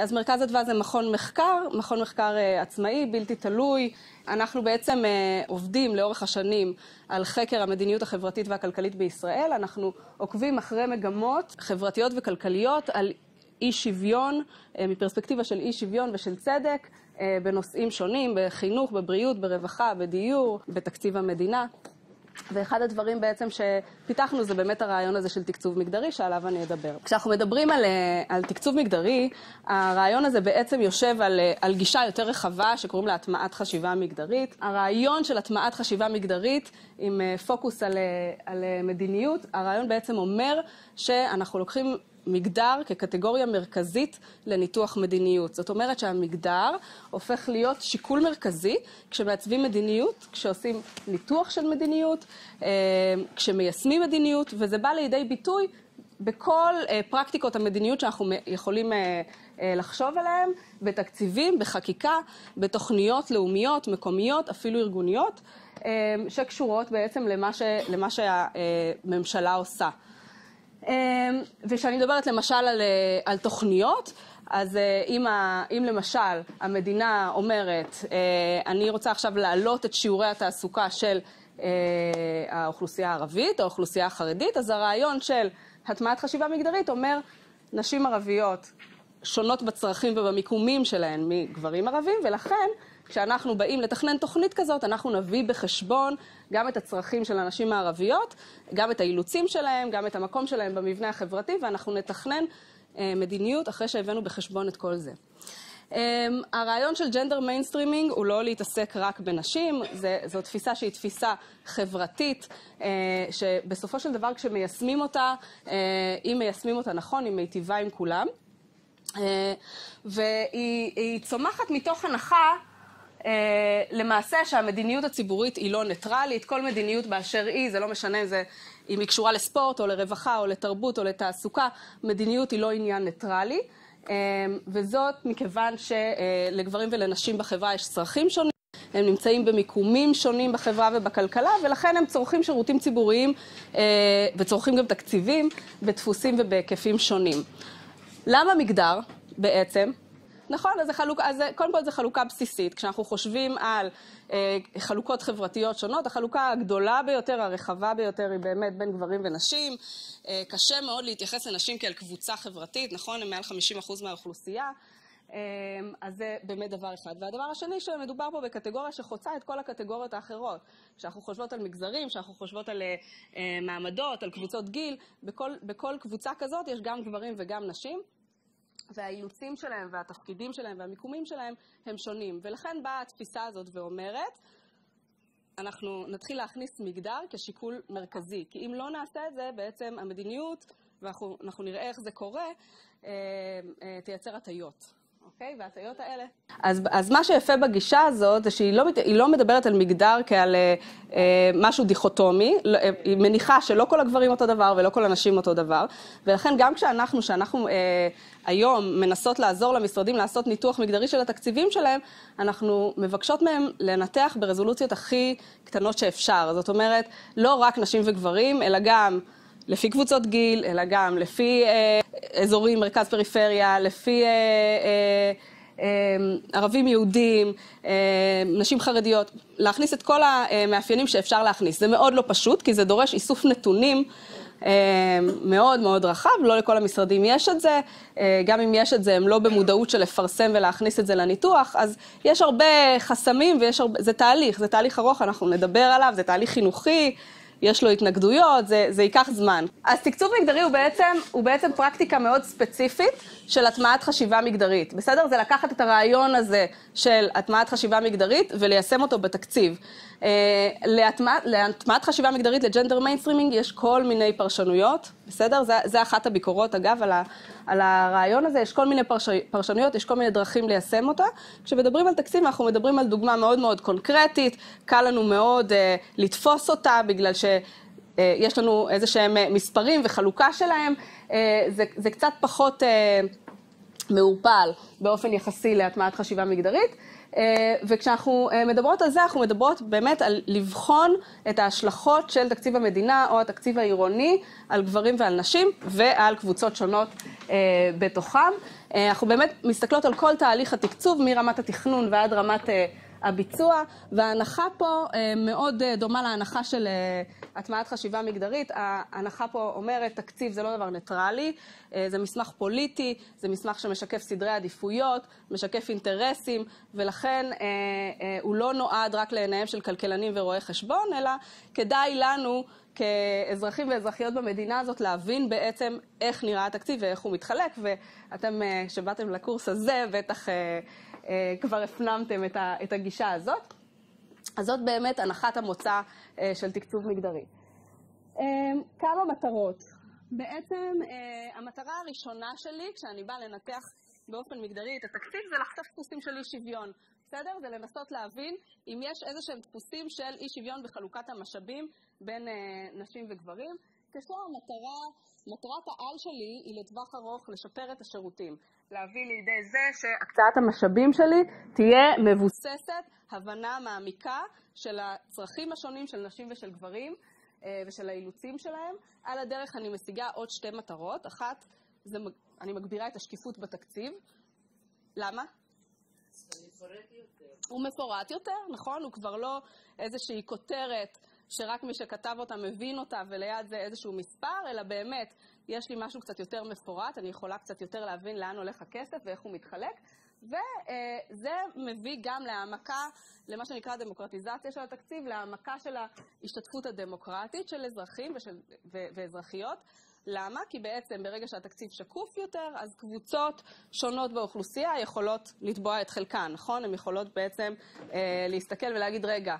אז מרכז אדוה זה מכון מחקר, מכון מחקר עצמאי, בלתי תלוי. אנחנו בעצם עובדים לאורך השנים על חקר המדיניות החברתית והכלכלית בישראל. אנחנו עוקבים אחרי מגמות חברתיות וכלכליות על אי שוויון, מפרספקטיבה של אי שוויון ושל צדק, בנושאים שונים, בחינוך, בבריאות, ברווחה, בדיור, בתקציב המדינה. ואחד הדברים בעצם שפיתחנו זה באמת הרעיון הזה של תקצוב מגדרי, שעליו אני אדבר. כשאנחנו מדברים על, על תקצוב מגדרי, הרעיון הזה בעצם יושב על, על גישה יותר רחבה שקוראים לה הטמעת חשיבה מגדרית. הרעיון של הטמעת חשיבה מגדרית עם פוקוס על, על מדיניות, הרעיון בעצם אומר שאנחנו לוקחים מגדר כקטגוריה מרכזית לניתוח מדיניות. זאת אומרת שהמגדר הופך להיות שיקול מרכזי כשמעצבים מדיניות, כשעושים ניתוח של מדיניות, כשמיישמים מדיניות, וזה בא לידי ביטוי בכל פרקטיקות המדיניות שאנחנו יכולים לחשוב עליהן, בתקציבים, בחקיקה, בתוכניות לאומיות, מקומיות, אפילו ארגוניות, שקשורות בעצם למה, ש... למה שהממשלה עושה. וכשאני מדברת למשל על, על תוכניות, אז אם, ה, אם למשל המדינה אומרת, אני רוצה עכשיו להעלות את שיעורי התעסוקה של האוכלוסייה הערבית, או האוכלוסייה החרדית, אז הרעיון של הטמעת חשיבה מגדרית אומר, נשים ערביות שונות בצרכים ובמיקומים שלהן מגברים ערבים, ולכן כשאנחנו באים לתכנן תוכנית כזאת, אנחנו נביא בחשבון גם את הצרכים של הנשים הערביות, גם את האילוצים שלהם, גם את המקום שלהם במבנה החברתי, ואנחנו נתכנן מדיניות אחרי שהבאנו בחשבון את כל זה. הרעיון של gender mainstreaming הוא לא להתעסק רק בנשים, זו תפיסה שהיא תפיסה חברתית, שבסופו של דבר כשמיישמים אותה, אם מיישמים אותה נכון, היא מיטיבה עם כולם. והיא צומחת מתוך הנחה למעשה שהמדיניות הציבורית היא לא ניטרלית, כל מדיניות באשר היא, זה לא משנה אם, זה, אם היא קשורה לספורט או לרווחה או לתרבות או לתעסוקה, מדיניות היא לא עניין ניטרלי, וזאת מכיוון שלגברים ולנשים בחברה יש צרכים שונים, הם נמצאים במיקומים שונים בחברה ובכלכלה, ולכן הם צורכים שירותים ציבוריים וצורכים גם תקציבים בדפוסים ובהיקפים שונים. למה מגדר בעצם? נכון, אז, חלוק, אז קודם כל זו חלוקה בסיסית. כשאנחנו חושבים על אה, חלוקות חברתיות שונות, החלוקה הגדולה ביותר, הרחבה ביותר, היא באמת בין גברים ונשים. אה, קשה מאוד להתייחס לנשים כאל קבוצה חברתית, נכון? הם מעל 50% מהאוכלוסייה. אה, אז זה באמת דבר אחד. והדבר השני, שמדובר פה בקטגוריה שחוצה את כל הקטגוריות האחרות. כשאנחנו חושבות על מגזרים, כשאנחנו חושבות על אה, מעמדות, על קבוצות גיל, בכל, בכל קבוצה כזאת יש גם גברים וגם נשים. והאילוצים שלהם והתפקידים שלהם והמיקומים שלהם הם שונים. ולכן באה התפיסה הזאת ואומרת, אנחנו נתחיל להכניס מגדר כשיקול מרכזי. כי אם לא נעשה את זה, בעצם המדיניות, ואנחנו נראה איך זה קורה, תייצר הטיות. אוקיי? וההטיות האלה... אז, אז מה שיפה בגישה הזאת זה שהיא לא, לא מדברת על מגדר כעל אה, אה, משהו דיכוטומי, היא מניחה שלא כל הגברים אותו דבר ולא כל הנשים אותו דבר, ולכן גם כשאנחנו, שאנחנו אה, היום מנסות לעזור למשרדים לעשות ניתוח מגדרי של התקציבים שלהם, אנחנו מבקשות מהם לנתח ברזולוציות הכי קטנות שאפשר. זאת אומרת, לא רק נשים וגברים, אלא גם... לפי קבוצות גיל, אלא גם לפי אה, אזורים, מרכז פריפריה, לפי אה, אה, אה, ערבים יהודים, אה, נשים חרדיות, להכניס את כל המאפיינים שאפשר להכניס. זה מאוד לא פשוט, כי זה דורש איסוף נתונים. מאוד מאוד רחב, לא לכל המשרדים יש את זה, גם אם יש את זה, הם לא במודעות של לפרסם ולהכניס את זה לניתוח, אז יש הרבה חסמים ויש הרבה, זה תהליך, זה תהליך ארוך, אנחנו נדבר עליו, זה תהליך חינוכי, יש לו התנגדויות, זה, זה ייקח זמן. אז תקצוב מגדרי הוא בעצם, הוא בעצם פרקטיקה מאוד ספציפית של הטמעת חשיבה מגדרית, בסדר? זה לקחת את הרעיון הזה של הטמעת חשיבה מגדרית וליישם אותו בתקציב. להטמעת חשיבה מגדרית ל gender mainstreaming יש כל מיני פרשנויות, בסדר? זה, זה אחת הביקורות, אגב, על, ה, על הרעיון הזה, יש כל מיני פרש, פרשנויות, יש כל מיני דרכים ליישם אותה. כשמדברים על תקציב, אנחנו מדברים על דוגמה מאוד מאוד קונקרטית, קל לנו מאוד uh, לתפוס אותה, בגלל שיש לנו איזה שהם מספרים וחלוקה שלהם, uh, זה, זה קצת פחות... מעורפל באופן יחסי להטמעת חשיבה מגדרית. אה, וכשאנחנו אה, מדברות על זה, אנחנו מדברות באמת על לבחון את ההשלכות של תקציב המדינה או התקציב העירוני על גברים ועל נשים ועל קבוצות שונות אה, בתוכם. אנחנו באמת מסתכלות על כל תהליך התקצוב מרמת התכנון ועד רמת הביצוע, וההנחה פה אה, מאוד אה, דומה להנחה של אה, הטמעת חשיבה מגדרית. ההנחה פה אומרת, תקציב זה לא דבר ניטרלי, זה מסמך פוליטי, זה מסמך שמשקף סדרי עדיפויות, משקף אינטרסים, ולכן הוא לא נועד רק לעיניהם של כלכלנים ורואי חשבון, אלא כדאי לנו כאזרחים ואזרחיות במדינה הזאת להבין בעצם איך נראה התקציב ואיך הוא מתחלק, ואתם, כשבאתם לקורס הזה, בטח כבר הפנמתם את הגישה הזאת. אז זאת באמת הנחת המוצא אה, של תקצוב מגדרי. אה, כמה מטרות. בעצם המטרה הראשונה שלי, כשאני באה לנתח באופן מגדרי את התקציב, זה לחשוף דפוסים של אי שוויון. בסדר? זה לנסות להבין אם יש איזה שהם דפוסים של אי שוויון בחלוקת המשאבים בין נשים וגברים. כאשר המטרה, מטרת העל שלי היא לטווח ארוך לשפר את השירותים. להביא לידי זה שהקצאת המשאבים שלי תהיה מבוססת הבנה מעמיקה של הצרכים השונים של נשים ושל גברים אה, ושל האילוצים שלהם. על הדרך אני משיגה עוד שתי מטרות. אחת, זה, אני מגבירה את השקיפות בתקציב. למה? הוא מפורט יותר, נכון? הוא כבר לא איזושהי כותרת שרק מי שכתב אותה מבין אותה וליד זה איזשהו מספר, אלא באמת יש לי משהו קצת יותר מפורט, אני יכולה קצת יותר להבין לאן הולך הכסף ואיך הוא מתחלק, וזה מביא גם להעמקה, למה שנקרא דמוקרטיזציה של התקציב, להעמקה של ההשתתפות הדמוקרטית של אזרחים ושל, ו- ואזרחיות. למה? כי בעצם ברגע שהתקציב שקוף יותר, אז קבוצות שונות באוכלוסייה יכולות לתבוע את חלקן, נכון? הן יכולות בעצם אה, להסתכל ולהגיד, רגע,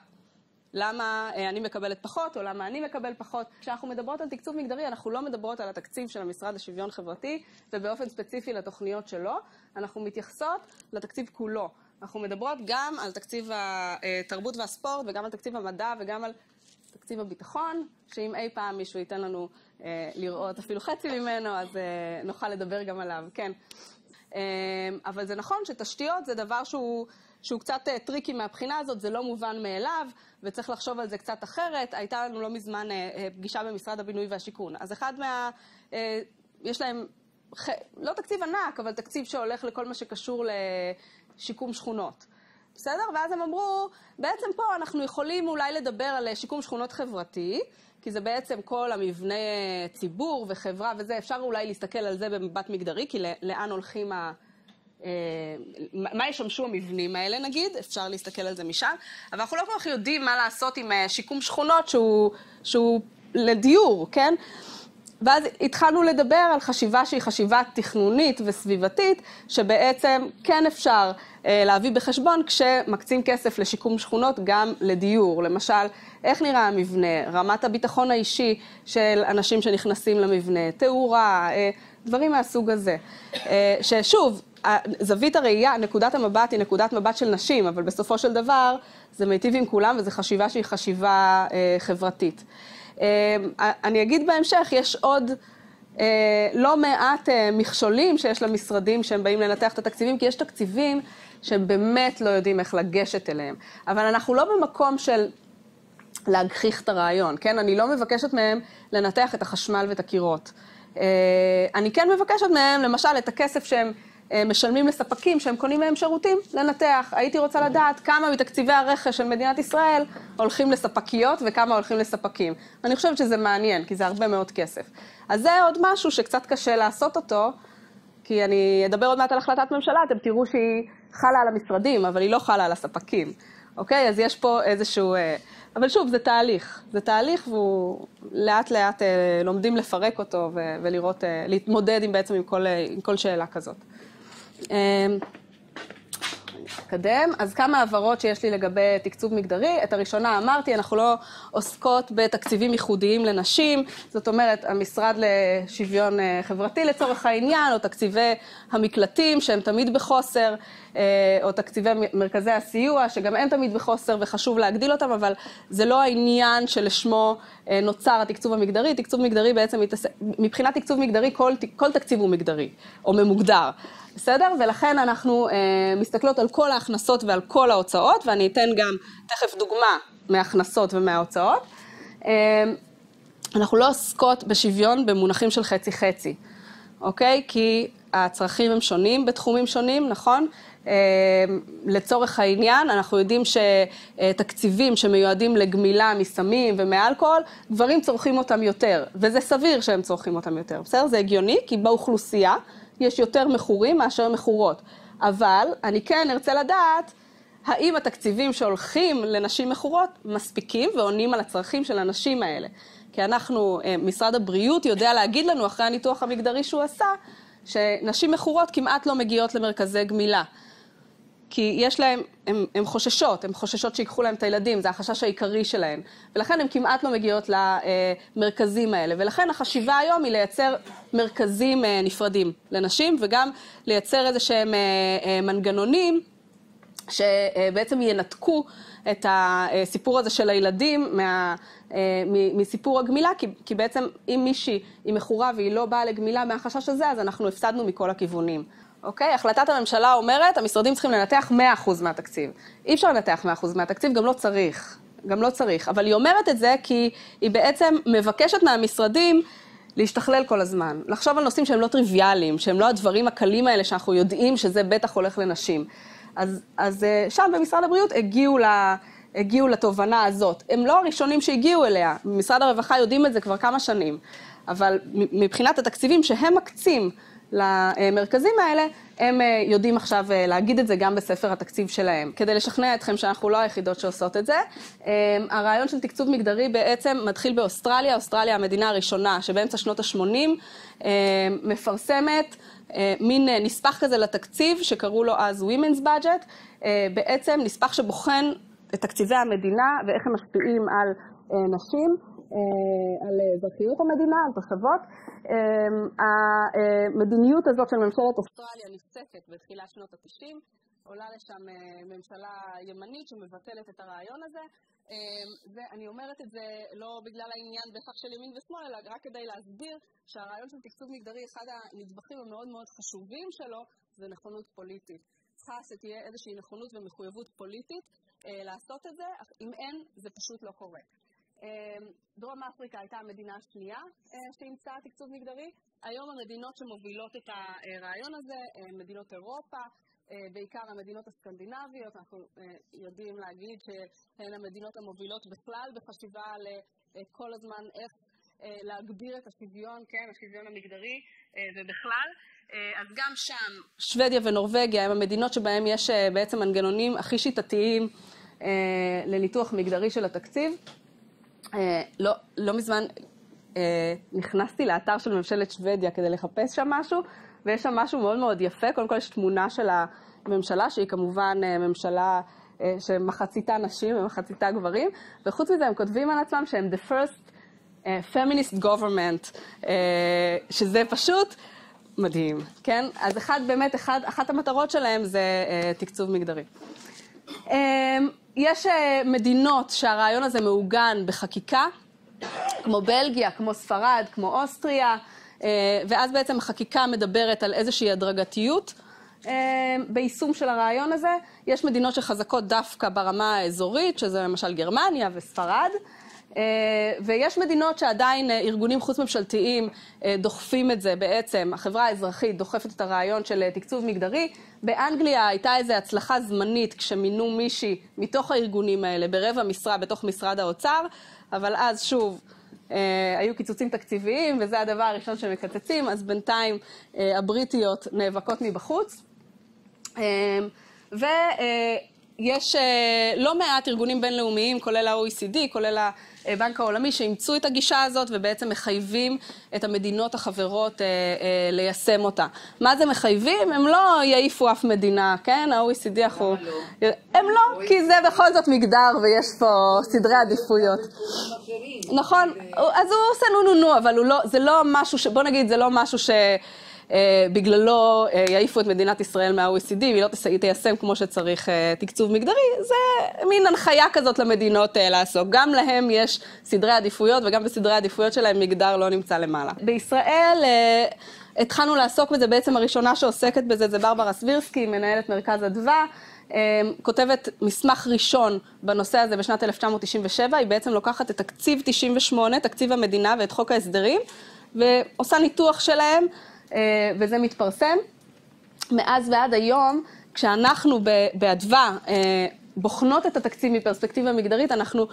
למה אה, אני מקבלת פחות או למה אני מקבל פחות. כשאנחנו מדברות על תקצוב מגדרי, אנחנו לא מדברות על התקציב של המשרד לשוויון חברתי ובאופן ספציפי לתוכניות שלו, אנחנו מתייחסות לתקציב כולו. אנחנו מדברות גם על תקציב התרבות והספורט וגם על תקציב המדע וגם על תקציב הביטחון, שאם אי פעם מישהו ייתן לנו אה, לראות אפילו חצי ממנו, אז אה, נוכל לדבר גם עליו, כן. אה, אבל זה נכון שתשתיות זה דבר שהוא... שהוא קצת אה, tricky מהבחינה הזאת, זה לא מובן מאליו, וצריך לחשוב על זה קצת אחרת. הייתה לנו לא מזמן אה, אה, פגישה במשרד הבינוי והשיכון. אז אחד מה... יש להם, לא תקציב ענק, אבל תקציב שהולך לכל מה שקשור לשיקום שכונות. בסדר? ואז הם אמרו, בעצם פה אנחנו יכולים אולי לדבר על שיקום שכונות חברתי, כי זה בעצם כל המבנה ציבור וחברה וזה, אפשר אולי להסתכל על זה במבט מגדרי, כי לאן הולכים ה... אה, מה ישמשו המבנים האלה נגיד, אפשר להסתכל על זה משם, אבל אנחנו לא כל כך יודעים מה לעשות עם אה, שיקום שכונות שהוא, שהוא לדיור, כן? ואז התחלנו לדבר על חשיבה שהיא חשיבה תכנונית וסביבתית, שבעצם כן אפשר אה, להביא בחשבון כשמקצים כסף לשיקום שכונות גם לדיור. למשל, איך נראה המבנה, רמת הביטחון האישי של אנשים שנכנסים למבנה, תאורה, אה, דברים מהסוג הזה. אה, ששוב, זווית הראייה, נקודת המבט היא נקודת מבט של נשים, אבל בסופו של דבר זה מיטיב עם כולם וזו חשיבה שהיא חשיבה אה, חברתית. אה, אני אגיד בהמשך, יש עוד אה, לא מעט מכשולים שיש למשרדים שהם באים לנתח את התקציבים, כי יש תקציבים שהם באמת לא יודעים איך לגשת אליהם. אבל אנחנו לא במקום של להגחיך את הרעיון, כן? אני לא מבקשת מהם לנתח את החשמל ואת הקירות. אני כן מבקשת מהם, למשל, את הכסף שהם משלמים לספקים שהם קונים מהם שירותים, לנתח. הייתי רוצה לדעת כמה מתקציבי הרכש של מדינת ישראל הולכים לספקיות וכמה הולכים לספקים. אני חושבת שזה מעניין, כי זה הרבה מאוד כסף. אז זה עוד משהו שקצת קשה לעשות אותו, כי אני אדבר עוד מעט על החלטת ממשלה, אתם תראו שהיא חלה על המשרדים, אבל היא לא חלה על הספקים. אוקיי? אז יש פה איזשהו... אה, אבל שוב, זה תהליך. זה תהליך והוא לאט לאט אה, לומדים לפרק אותו ולראות, להתמודד עם בעצם עם כל, עם כל שאלה כזאת. נתקדם. אז כמה הבהרות שיש לי לגבי תקצוב מגדרי. את הראשונה אמרתי, אנחנו לא עוסקות בתקציבים ייחודיים לנשים, זאת אומרת, המשרד לשוויון אה, חברתי לצורך העניין, או תקציבי המקלטים שהם תמיד בחוסר, אה, או תקציבי מרכזי הסיוע, שגם הם תמיד בחוסר וחשוב להגדיל אותם, אבל זה לא העניין שלשמו אה, נוצר התקצוב המגדרי. תקצוב מגדרי בעצם, מבחינת תקצוב מגדרי, כל, כל תקציב הוא מגדרי, או ממוגדר. בסדר? ולכן אנחנו מסתכלות על כל ההכנסות ועל כל ההוצאות, ואני אתן גם תכף דוגמה מההכנסות ומההוצאות. אנחנו לא עוסקות בשוויון במונחים של חצי-חצי, אוקיי? כי הצרכים הם שונים בתחומים שונים, נכון? אה, לצורך העניין, אנחנו יודעים שתקציבים שמיועדים לגמילה מסמים ומאלכוהול, גברים צורכים אותם יותר, וזה סביר שהם צורכים אותם יותר, בסדר? זה הגיוני, כי באוכלוסייה יש יותר מכורים מאשר מכורות. אבל אני כן ארצה לדעת האם התקציבים שהולכים לנשים מכורות מספיקים ועונים על הצרכים של הנשים האלה. כי אנחנו, אה, משרד הבריאות יודע להגיד לנו, אחרי הניתוח המגדרי שהוא עשה, שנשים מכורות כמעט לא מגיעות למרכזי גמילה. כי יש להם, הן חוששות, הן חוששות שיקחו להם את הילדים, זה החשש העיקרי שלהן. ולכן הן כמעט לא מגיעות למרכזים האלה. ולכן החשיבה היום היא לייצר מרכזים אה, נפרדים לנשים, וגם לייצר איזה שהם אה, מנגנונים שבעצם ינתקו את הסיפור הזה של הילדים מה, מסיפור הגמילה, כי, כי בעצם אם מישהי היא מכורה והיא לא באה לגמילה מהחשש הזה, אז אנחנו הפסדנו מכל הכיוונים. אוקיי? החלטת הממשלה אומרת, המשרדים צריכים לנתח 100% מהתקציב. אי אפשר לנתח 100% מהתקציב, גם לא צריך. גם לא צריך. אבל היא אומרת את זה כי היא בעצם מבקשת מהמשרדים להשתכלל כל הזמן. לחשוב על נושאים שהם לא טריוויאליים, שהם לא הדברים הקלים האלה שאנחנו יודעים שזה בטח הולך לנשים. אז, אז אה, שם במשרד הבריאות הגיעו, לה, הגיעו לתובנה הזאת. הם לא הראשונים שהגיעו אליה, משרד הרווחה יודעים את זה כבר כמה שנים, אבל מבחינת התקציבים שהם מקצים למרכזים האלה, הם אה, יודעים עכשיו אה, להגיד את זה גם בספר התקציב שלהם. כדי לשכנע אתכם שאנחנו לא היחידות שעושות את זה, הרעיון של תקצוב מגדרי בעצם מתחיל באוסטרליה, אוסטרליה המדינה הראשונה שבאמצע שנות ה-80 מפרסמת אה, מין אה, נספח כזה לתקציב, שקראו לו אז Women's Budget, אה, בעצם נספח שבוחן את תקציבי המדינה ואיך הם משפיעים על נשים, על אזרחיות המדינה, על תושבות. המדיניות הזאת של ממשלת אוסטרליה נפסקת בתחילת שנות ה-90, עולה לשם ממשלה ימנית שמבטלת את הרעיון הזה, אמ, ואני אומרת את זה לא בגלל העניין בהכרח של ימין ושמאל, אלא רק כדי להסביר שהרעיון של תקצוב מגדרי, אחד הנדבכים המאוד מאוד חשובים שלו, זה נכונות פוליטית. צריכה שתהיה איזושהי נכונות ומחויבות פוליטית אה, לעשות את זה, אך אם אין, זה פשוט לא קורה. אה, דרום אפריקה הייתה המדינה השנייה אה, שאימצה תקצוב מגדרי. היום המדינות שמובילות את הרעיון הזה, אה, מדינות אירופה, אה, בעיקר המדינות הסקנדינביות, אנחנו אה, יודעים להגיד שהן המדינות המובילות בכלל בחשיבה על כל הזמן איך להגביר את השוויון, כן, השוויון המגדרי ובכלל. אז גם שם, שוודיה ונורבגיה הם המדינות שבהן יש בעצם מנגנונים הכי שיטתיים לניתוח מגדרי של התקציב. לא, לא מזמן נכנסתי לאתר של ממשלת שוודיה כדי לחפש שם משהו, ויש שם משהו מאוד מאוד יפה. קודם כל יש תמונה של הממשלה, שהיא כמובן אה, ממשלה אה, שמחציתה נשים ומחציתה גברים, וחוץ מזה הם כותבים על עצמם שהם the first uh, feminist government, uh, שזה פשוט מדהים, כן? אז אחד, באמת, אחד, אחת המטרות שלהם זה uh, תקצוב מגדרי. יש uh, מדינות שהרעיון הזה מעוגן בחקיקה, כמו בלגיה, כמו ספרד, כמו אוסטריה, אה, ואז בעצם החקיקה מדברת על איזושהי הדרגתיות אה, ביישום של הרעיון הזה. יש מדינות שחזקות דווקא ברמה האזורית, שזה למשל גרמניה וספרד. אה, ויש מדינות שעדיין ארגונים חוץ-ממשלתיים דוחפים את זה בעצם, החברה האזרחית דוחפת את הרעיון של תקצוב מגדרי. באנגליה הייתה איזו הצלחה זמנית כשמינו מישהי מתוך הארגונים האלה ברבע משרה בתוך משרד האוצר, אבל אז שוב, אה, היו קיצוצים תקציביים, וזה הדבר הראשון שמקצצים, אז בינתיים אה, הבריטיות נאבקות מבחוץ. אה, ויש לא מעט ארגונים בינלאומיים, כולל ה-OECD, כולל הבנק העולמי, שאימצו את הגישה הזאת ובעצם מחייבים את המדינות החברות ליישם אותה. מה זה מחייבים? הם לא יעיפו אף מדינה, כן? ה-OECD אנחנו... לא? הם לא, כי זה בכל זאת מגדר ויש פה סדרי עדיפויות. נכון, אז הוא עושה נו נו נו, אבל לא, זה לא משהו ש... בוא נגיד, זה לא משהו שבגללו אה, אה, יעיפו את מדינת ישראל מה-OECD, והיא לא תיישם כמו שצריך אה, תקצוב מגדרי, זה מין הנחיה כזאת למדינות לעסוק. גם להם יש סדרי עדיפויות, וגם בסדרי העדיפויות שלהם מגדר לא נמצא למעלה. בישראל... התחלנו לעסוק בזה, בעצם הראשונה שעוסקת בזה זה ברברה סבירסקי, מנהלת מרכז אדווה, כותבת מסמך ראשון בנושא הזה בשנת 1997, היא בעצם לוקחת את תקציב 98, תקציב המדינה ואת חוק ההסדרים, ועושה ניתוח שלהם, וזה מתפרסם. מאז ועד היום, כשאנחנו באדווה בוחנות את התקציב מפרספקטיבה מגדרית, אנחנו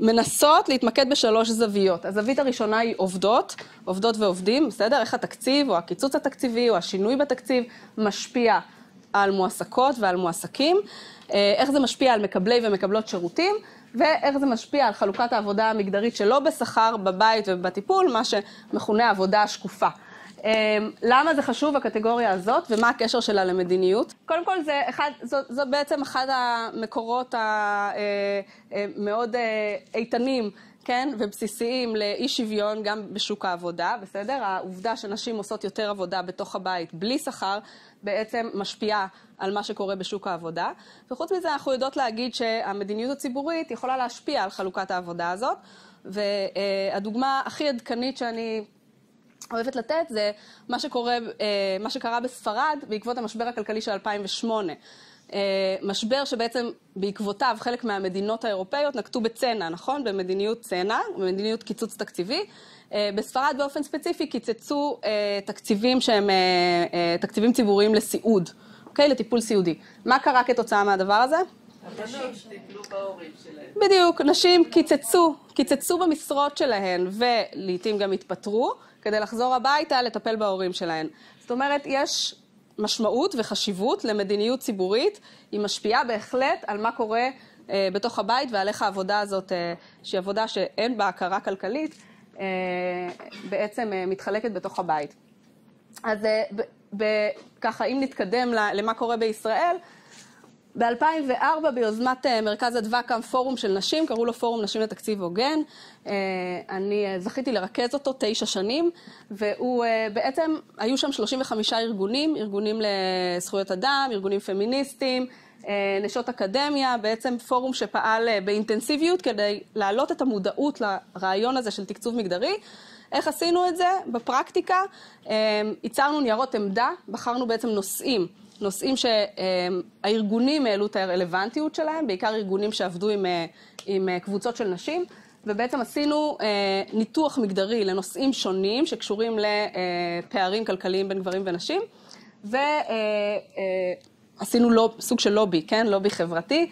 מנסות להתמקד בשלוש זוויות. הזווית הראשונה היא עובדות, עובדות ועובדים, בסדר? איך התקציב או הקיצוץ התקציבי או השינוי בתקציב משפיע על מועסקות ועל מועסקים, איך זה משפיע על מקבלי ומקבלות שירותים, ואיך זה משפיע על חלוקת העבודה המגדרית שלא בשכר, בבית ובטיפול, מה שמכונה עבודה השקופה. למה זה חשוב הקטגוריה הזאת ומה הקשר שלה למדיניות? קודם כל זה אחד, זו, זו בעצם אחד המקורות המאוד איתנים, כן, ובסיסיים לאי שוויון גם בשוק העבודה, בסדר? העובדה שנשים עושות יותר עבודה בתוך הבית בלי שכר בעצם משפיעה על מה שקורה בשוק העבודה. וחוץ מזה אנחנו יודעות להגיד שהמדיניות הציבורית יכולה להשפיע על חלוקת העבודה הזאת. והדוגמה הכי עדכנית שאני אוהבת לתת זה מה שקורה, מה שקרה בספרד בעקבות המשבר הכלכלי של 2008. משבר שבעצם בעקבותיו חלק מהמדינות האירופאיות נקטו בצנע, נכון? במדיניות צנע, במדיניות קיצוץ תקציבי. בספרד באופן ספציפי קיצצו תקציבים שהם תקציבים ציבוריים לסיעוד, אוקיי? לטיפול סיעודי. מה קרה כתוצאה מהדבר הזה? בדיוק, נשים קיצצו, קיצצו במשרות שלהן ולעיתים גם התפטרו. כדי לחזור הביתה לטפל בהורים שלהן. זאת אומרת, יש משמעות וחשיבות למדיניות ציבורית, היא משפיעה בהחלט על מה קורה אה, בתוך הבית ועל איך העבודה הזאת, אה, שהיא עבודה שאין בה הכרה כלכלית, אה, בעצם אה, מתחלקת בתוך הבית. אז אה, ככה, אם נתקדם למה קורה בישראל, ב-2004 ביוזמת מרכז אדווה קם פורום של נשים, קראו לו פורום נשים לתקציב הוגן. אני זכיתי לרכז אותו תשע שנים, והוא בעצם, היו שם 35 ארגונים, ארגונים לזכויות אדם, ארגונים פמיניסטיים, נשות אקדמיה, בעצם פורום שפעל באינטנסיביות כדי להעלות את המודעות לרעיון הזה של תקצוב מגדרי. איך עשינו את זה? בפרקטיקה, ייצרנו ניירות עמדה, בחרנו בעצם נושאים. נושאים שהארגונים העלו את הרלוונטיות שלהם, בעיקר ארגונים שעבדו עם, עם קבוצות של נשים, ובעצם עשינו ניתוח מגדרי לנושאים שונים שקשורים לפערים כלכליים בין גברים ונשים, ועשינו לוב, סוג של לובי, כן? לובי חברתי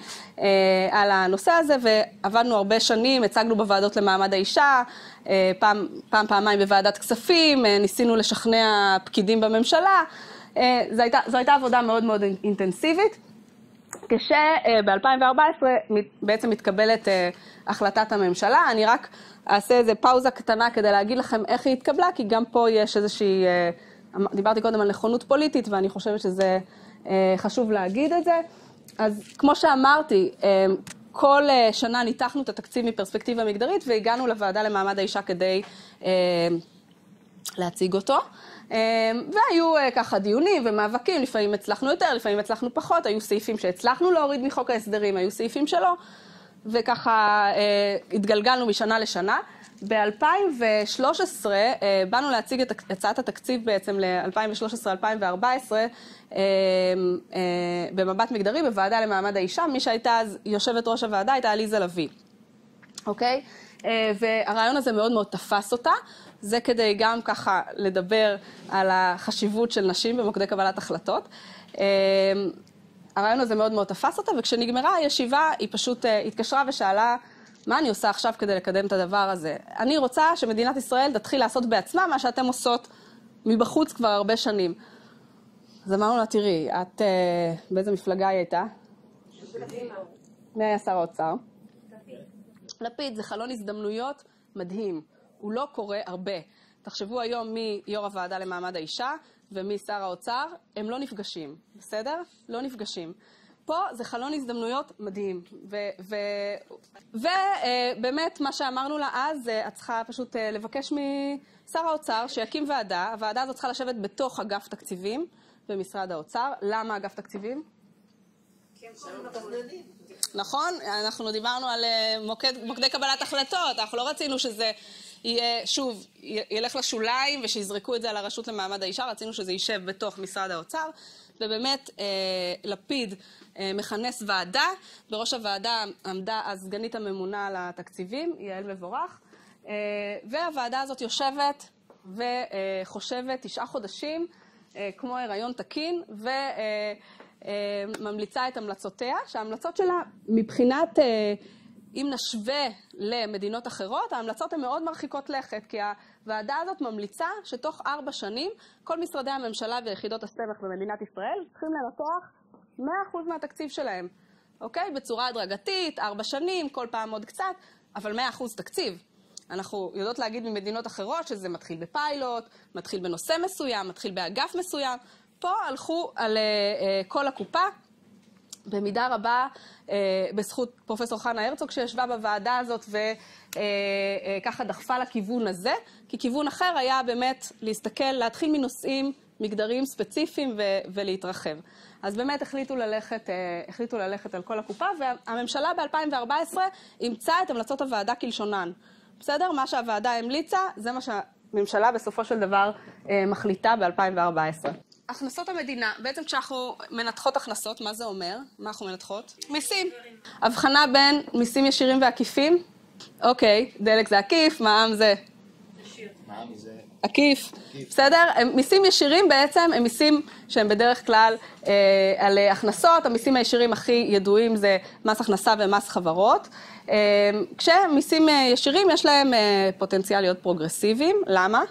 על הנושא הזה, ועבדנו הרבה שנים, הצגנו בוועדות למעמד האישה, פעם, פעם, פעמיים בוועדת כספים, ניסינו לשכנע פקידים בממשלה. הייתה, זו הייתה עבודה מאוד מאוד אינטנסיבית, כשב-2014 בעצם מתקבלת החלטת הממשלה. אני רק אעשה איזה פאוזה קטנה כדי להגיד לכם איך היא התקבלה, כי גם פה יש איזושהי, דיברתי קודם על נכונות פוליטית, ואני חושבת שזה חשוב להגיד את זה. אז כמו שאמרתי, כל שנה ניתחנו את התקציב מפרספקטיבה מגדרית, והגענו לוועדה למעמד האישה כדי להציג אותו. והיו ככה דיונים ומאבקים, לפעמים הצלחנו יותר, לפעמים הצלחנו פחות, היו סעיפים שהצלחנו להוריד מחוק ההסדרים, היו סעיפים שלא, וככה התגלגלנו משנה לשנה. ב-2013 באנו להציג את הצעת התקציב בעצם ל-2013-2014 במבט מגדרי בוועדה למעמד האישה, מי שהייתה אז יושבת ראש הוועדה הייתה עליזה לביא, אוקיי? והרעיון הזה מאוד מאוד תפס אותה. זה כדי גם ככה לדבר על החשיבות של נשים במוקדי קבלת החלטות. הרעיון הזה מאוד מאוד תפס אותה, וכשנגמרה הישיבה היא פשוט התקשרה ושאלה, מה אני עושה עכשיו כדי לקדם את הדבר הזה? אני רוצה שמדינת ישראל תתחיל לעשות בעצמה מה שאתם עושות מבחוץ כבר הרבה שנים. אז אמרנו לה, תראי, את באיזה מפלגה היא הייתה? מי היה שר האוצר? לפיד. לפיד, זה חלון הזדמנויות מדהים. הוא לא קורה הרבה. תחשבו היום מי יו"ר הוועדה למעמד האישה ומי שר האוצר, הם לא נפגשים, בסדר? לא נפגשים. פה זה חלון הזדמנויות מדהים. ובאמת, מה שאמרנו לה אז, את צריכה פשוט לבקש משר האוצר שיקים ועדה. הוועדה הזאת צריכה לשבת בתוך אגף תקציבים במשרד האוצר. למה אגף תקציבים? נכון, אנחנו דיברנו על מוקד, מוקדי קבלת החלטות, אנחנו לא רצינו שזה יהיה, שוב, ילך לשוליים ושיזרקו את זה על הרשות למעמד האישה, רצינו שזה יישב בתוך משרד האוצר, ובאמת אה, לפיד אה, מכנס ועדה, בראש הוועדה עמדה הסגנית הממונה על התקציבים, יעל מבורך, אה, והוועדה הזאת יושבת וחושבת תשעה חודשים, אה, כמו הריון תקין, ו... אה, אה, את המלצותיה, שההמלצות שלה מבחינת, אה, אם נשווה למדינות אחרות, ההמלצות הן מאוד מרחיקות לכת, כי הוועדה הזאת ממליצה שתוך ארבע שנים כל משרדי הממשלה ויחידות הסמך במדינת ישראל צריכים לנתח 100% מהתקציב שלהם, אוקיי? בצורה הדרגתית, ארבע שנים, כל פעם עוד קצת, אבל 100% תקציב. אנחנו יודעות להגיד ממדינות אחרות שזה מתחיל בפיילוט, מתחיל בנושא מסוים, מתחיל באגף מסוים. פה הלכו על uh, uh, כל הקופה, במידה רבה uh, בזכות פרופסור חנה הרצוג שישבה בוועדה הזאת וככה uh, uh, דחפה לכיוון הזה, כי כיוון אחר היה באמת להסתכל, להתחיל מנושאים מגדריים ספציפיים ולהתרחב. אז באמת החליטו ללכת, החליטו ללכת על כל הקופה, והממשלה ב-2014 אימצה את המלצות הוועדה כלשונן. בסדר? מה שהוועדה המליצה, זה מה שהממשלה בסופו של דבר אה, מחליטה ב-2014. הכנסות המדינה, בעצם כשאנחנו מנתחות הכנסות, מה זה אומר? מה אנחנו מנתחות? מיסים. הבחנה בין מיסים ישירים ועקיפים? אוקיי, דלק זה עקיף, מע"מ זה מע"מ זה... עקיף, בסדר? מיסים ישירים בעצם הם מיסים שהם בדרך כלל אה, על הכנסות, המיסים הישירים הכי ידועים זה מס הכנסה ומס חברות, אה, כשמיסים אה, ישירים יש להם אה, פוטנציאל להיות פרוגרסיביים, למה?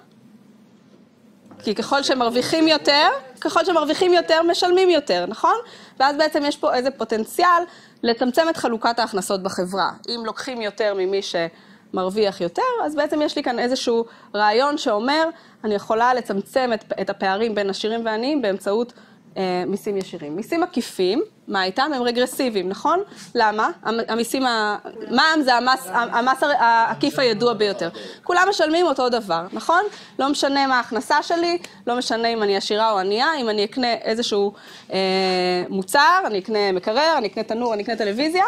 כי ככל שמרוויחים יותר, ככל שמרוויחים יותר, משלמים יותר, נכון? ואז בעצם יש פה איזה פוטנציאל לצמצם את חלוקת ההכנסות בחברה. אם לוקחים יותר ממי שמרוויח יותר, אז בעצם יש לי כאן איזשהו רעיון שאומר, אני יכולה לצמצם את, את הפערים בין עשירים ועניים באמצעות אה, מיסים ישירים. מיסים עקיפים, מה איתם? הם רגרסיביים, נכון? למה? המ- המיסים, מע"מ זה המס, המס העקיף הידוע ביותר. כולם משלמים אותו דבר, נכון? לא משנה מה ההכנסה שלי, לא משנה אם אני עשירה או ענייה, אם אני אקנה איזשהו אה, מוצר, אני אקנה מקרר, אני אקנה תנור, אני אקנה טלוויזיה,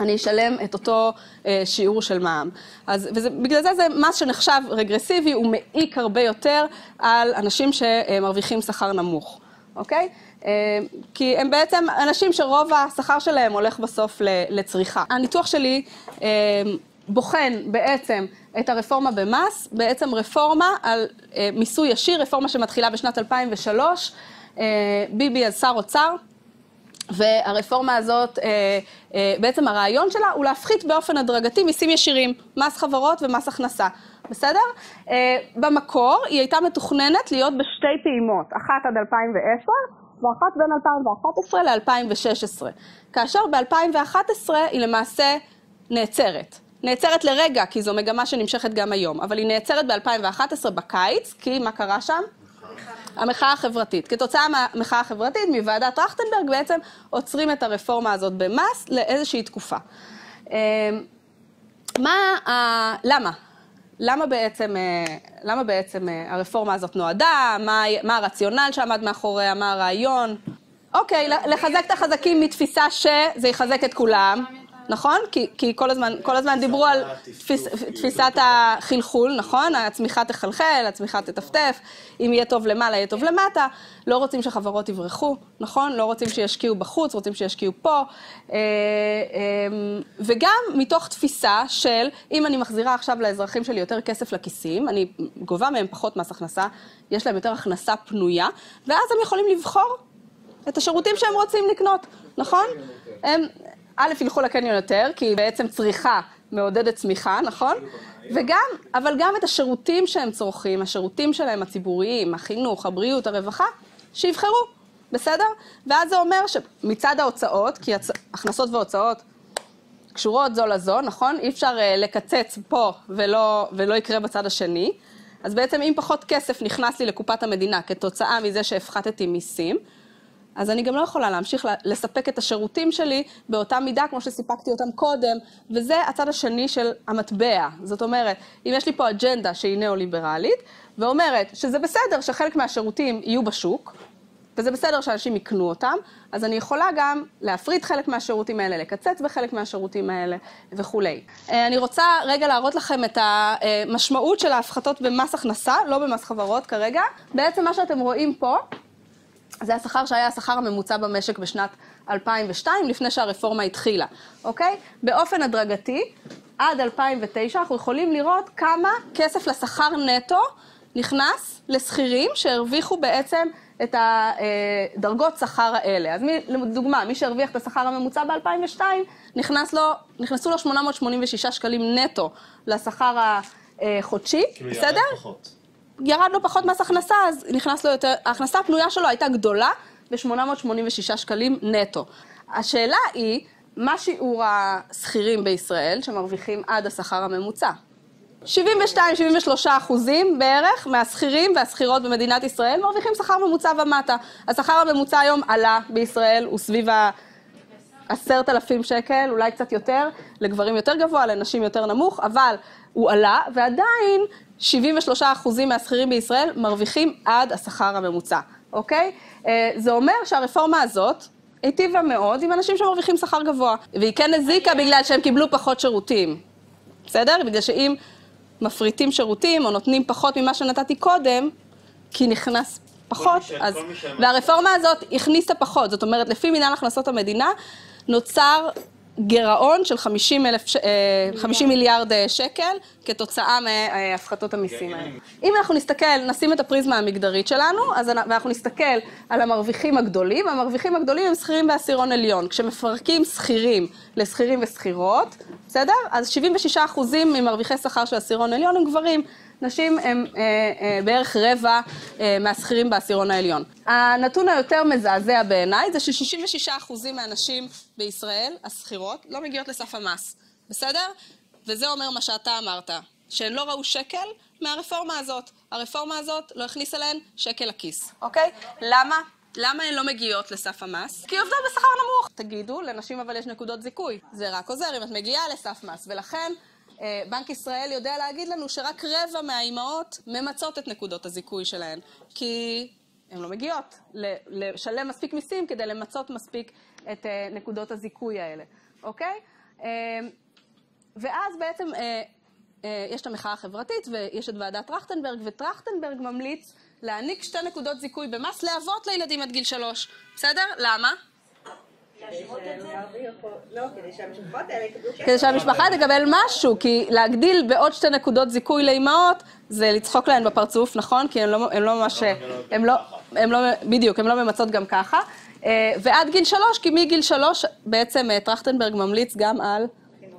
אני אשלם את אותו אה, שיעור של מע"מ. אז בגלל זה זה מס שנחשב רגרסיבי, הוא מעיק הרבה יותר על אנשים שמרוויחים שכר נמוך, אוקיי? אה, כי הם בעצם אנשים שרוב השכר שלהם הולך בסוף לצריכה. הניתוח שלי אה, בוחן בעצם את הרפורמה במס, בעצם רפורמה על אה, מיסוי ישיר, רפורמה שמתחילה בשנת 2003, אה, ביבי אז שר אוצר. והרפורמה הזאת, בעצם הרעיון שלה הוא להפחית באופן הדרגתי מיסים ישירים, מס חברות ומס הכנסה, בסדר? במקור היא הייתה מתוכננת להיות בשתי פעימות, אחת עד 2010 ואחת בין 2011 ל-2016, כאשר ב-2011 היא למעשה נעצרת. נעצרת לרגע, כי זו מגמה שנמשכת גם היום, אבל היא נעצרת ב-2011 בקיץ, כי מה קרה שם? המחאה החברתית. כתוצאה מהמחאה החברתית, מוועדת טרכטנברג, בעצם עוצרים את הרפורמה הזאת במס לאיזושהי תקופה. אה, מה, ה- למה? למה בעצם, אה, למה בעצם אה, הרפורמה הזאת נועדה? מה, מה הרציונל שעמד מאחוריה? מה הרעיון? אוקיי, לחזק את החזקים מתפיסה שזה יחזק את כולם. נכון? כי, כי כל, הזמן, כל הזמן דיברו על תפיס, תפיסת החלחול, נכון? הצמיחה תחלחל, הצמיחה תטפטף, אם יהיה טוב למעלה, יהיה טוב למטה. לא רוצים שחברות יברחו, נכון? לא רוצים שישקיעו בחוץ, רוצים שישקיעו פה. אה, אה, וגם מתוך תפיסה של, אם אני מחזירה עכשיו לאזרחים שלי יותר כסף לכיסים, אני גובה מהם פחות מס הכנסה, יש להם יותר הכנסה פנויה, ואז הם יכולים לבחור את השירותים שהם רוצים לקנות, נכון? הם, א', ילכו לקניון יותר, כי בעצם צריכה מעודדת צמיחה, נכון? וגם, אבל גם את השירותים שהם צורכים, השירותים שלהם הציבוריים, החינוך, הבריאות, הרווחה, שיבחרו, בסדר? ואז זה אומר שמצד ההוצאות, כי הצ... הכנסות והוצאות קשורות זו לזו, נכון? אי אפשר uh, לקצץ פה ולא, ולא יקרה בצד השני. אז בעצם אם פחות כסף נכנס לי לקופת המדינה כתוצאה מזה שהפחתתי מיסים, אז אני גם לא יכולה להמשיך לספק את השירותים שלי באותה מידה כמו שסיפקתי אותם קודם, וזה הצד השני של המטבע. זאת אומרת, אם יש לי פה אג'נדה שהיא ניאו-ליברלית, ואומרת שזה בסדר שחלק מהשירותים יהיו בשוק, וזה בסדר שאנשים יקנו אותם, אז אני יכולה גם להפריד חלק מהשירותים האלה, לקצץ בחלק מהשירותים האלה וכולי. אה, אני רוצה רגע להראות לכם את המשמעות של ההפחתות במס הכנסה, לא במס חברות כרגע. בעצם מה שאתם רואים פה, זה השכר שהיה השכר הממוצע במשק בשנת 2002, לפני שהרפורמה התחילה, אוקיי? באופן הדרגתי, עד 2009 אנחנו יכולים לראות כמה כסף לשכר נטו נכנס לשכירים שהרוויחו בעצם את הדרגות שכר האלה. אז מי, לדוגמה, מי שהרוויח את השכר הממוצע ב-2002, נכנס לו, נכנסו לו 886 שקלים נטו לשכר החודשי, כאילו בסדר? ירד פחות. ירד לו פחות מס הכנסה, אז נכנס לו יותר, ההכנסה הפנויה שלו הייתה גדולה ב-886 שקלים נטו. השאלה היא, מה שיעור השכירים בישראל שמרוויחים עד השכר הממוצע? 72-73 אחוזים בערך מהשכירים והשכירות במדינת ישראל מרוויחים שכר ממוצע ומטה. השכר הממוצע היום עלה בישראל, הוא סביב ה... עשרת אלפים שקל, אולי קצת יותר, לגברים יותר גבוה, לנשים יותר נמוך, אבל הוא עלה, ועדיין 73 אחוזים מהשכירים בישראל מרוויחים עד השכר הממוצע, אוקיי? אה, זה אומר שהרפורמה הזאת היטיבה מאוד עם אנשים שמרוויחים שכר גבוה, והיא כן הזיקה בגלל שהם קיבלו פחות שירותים, בסדר? בגלל שאם מפריטים שירותים או נותנים פחות ממה שנתתי קודם, כי נכנס פחות, אז... והרפורמה הזאת הכניסה פחות, זאת אומרת, לפי מנהל הכנסות המדינה, נוצר גירעון של 50, אלף, ש- אה, 50 מיליארד אה, שקל כתוצאה מהפחתות המיסים האלה. אם אנחנו נסתכל, נשים את הפריזמה המגדרית שלנו, אז אנ- ואנחנו נסתכל על המרוויחים הגדולים, המרוויחים הגדולים הם שכירים בעשירון עליון. כשמפרקים שכירים לשכירים ושכירות, בסדר? אז 76 אחוזים ממרוויחי שכר של עשירון עליון הם גברים. נשים הם אה, אה, בערך רבע אה, מהשכירים בעשירון העליון. הנתון היותר מזעזע בעיניי זה ש-66% מהנשים בישראל, השכירות, לא מגיעות לסף המס, בסדר? וזה אומר מה שאתה אמרת, שהן לא ראו שקל מהרפורמה הזאת. הרפורמה הזאת לא הכניסה להן שקל לכיס, אוקיי? למה? למה הן לא מגיעות לסף המס? כי עובדות בשכר נמוך. תגידו, לנשים אבל יש נקודות זיכוי. זה רק עוזר אם את מגיעה לסף מס, ולכן בנק ישראל יודע להגיד לנו שרק רבע מהאימהות ממצות את נקודות הזיכוי שלהן, כי הן לא מגיעות לשלם מספיק מיסים כדי למצות מספיק את אה, נקודות הזיכוי האלה, אוקיי? אה, ואז בעצם אה, אה, יש את המחאה החברתית ויש את ועדת טרכטנברג, וטרכטנברג ממליץ להעניק שתי נקודות זיכוי במס לאבות לילדים עד גיל שלוש, בסדר? למה? לא, כדי שהמשפחה תקבל משהו, כי להגדיל בעוד שתי נקודות זיכוי לאימהות, זה לצחוק להן בפרצוף, נכון? כי הן לא, לא ממש... הן לא, הן לא, בדיוק, הן לא ממצות גם ככה. אה, ועד גיל שלוש, כי מגיל שלוש בעצם אה, טרכטנברג ממליץ גם על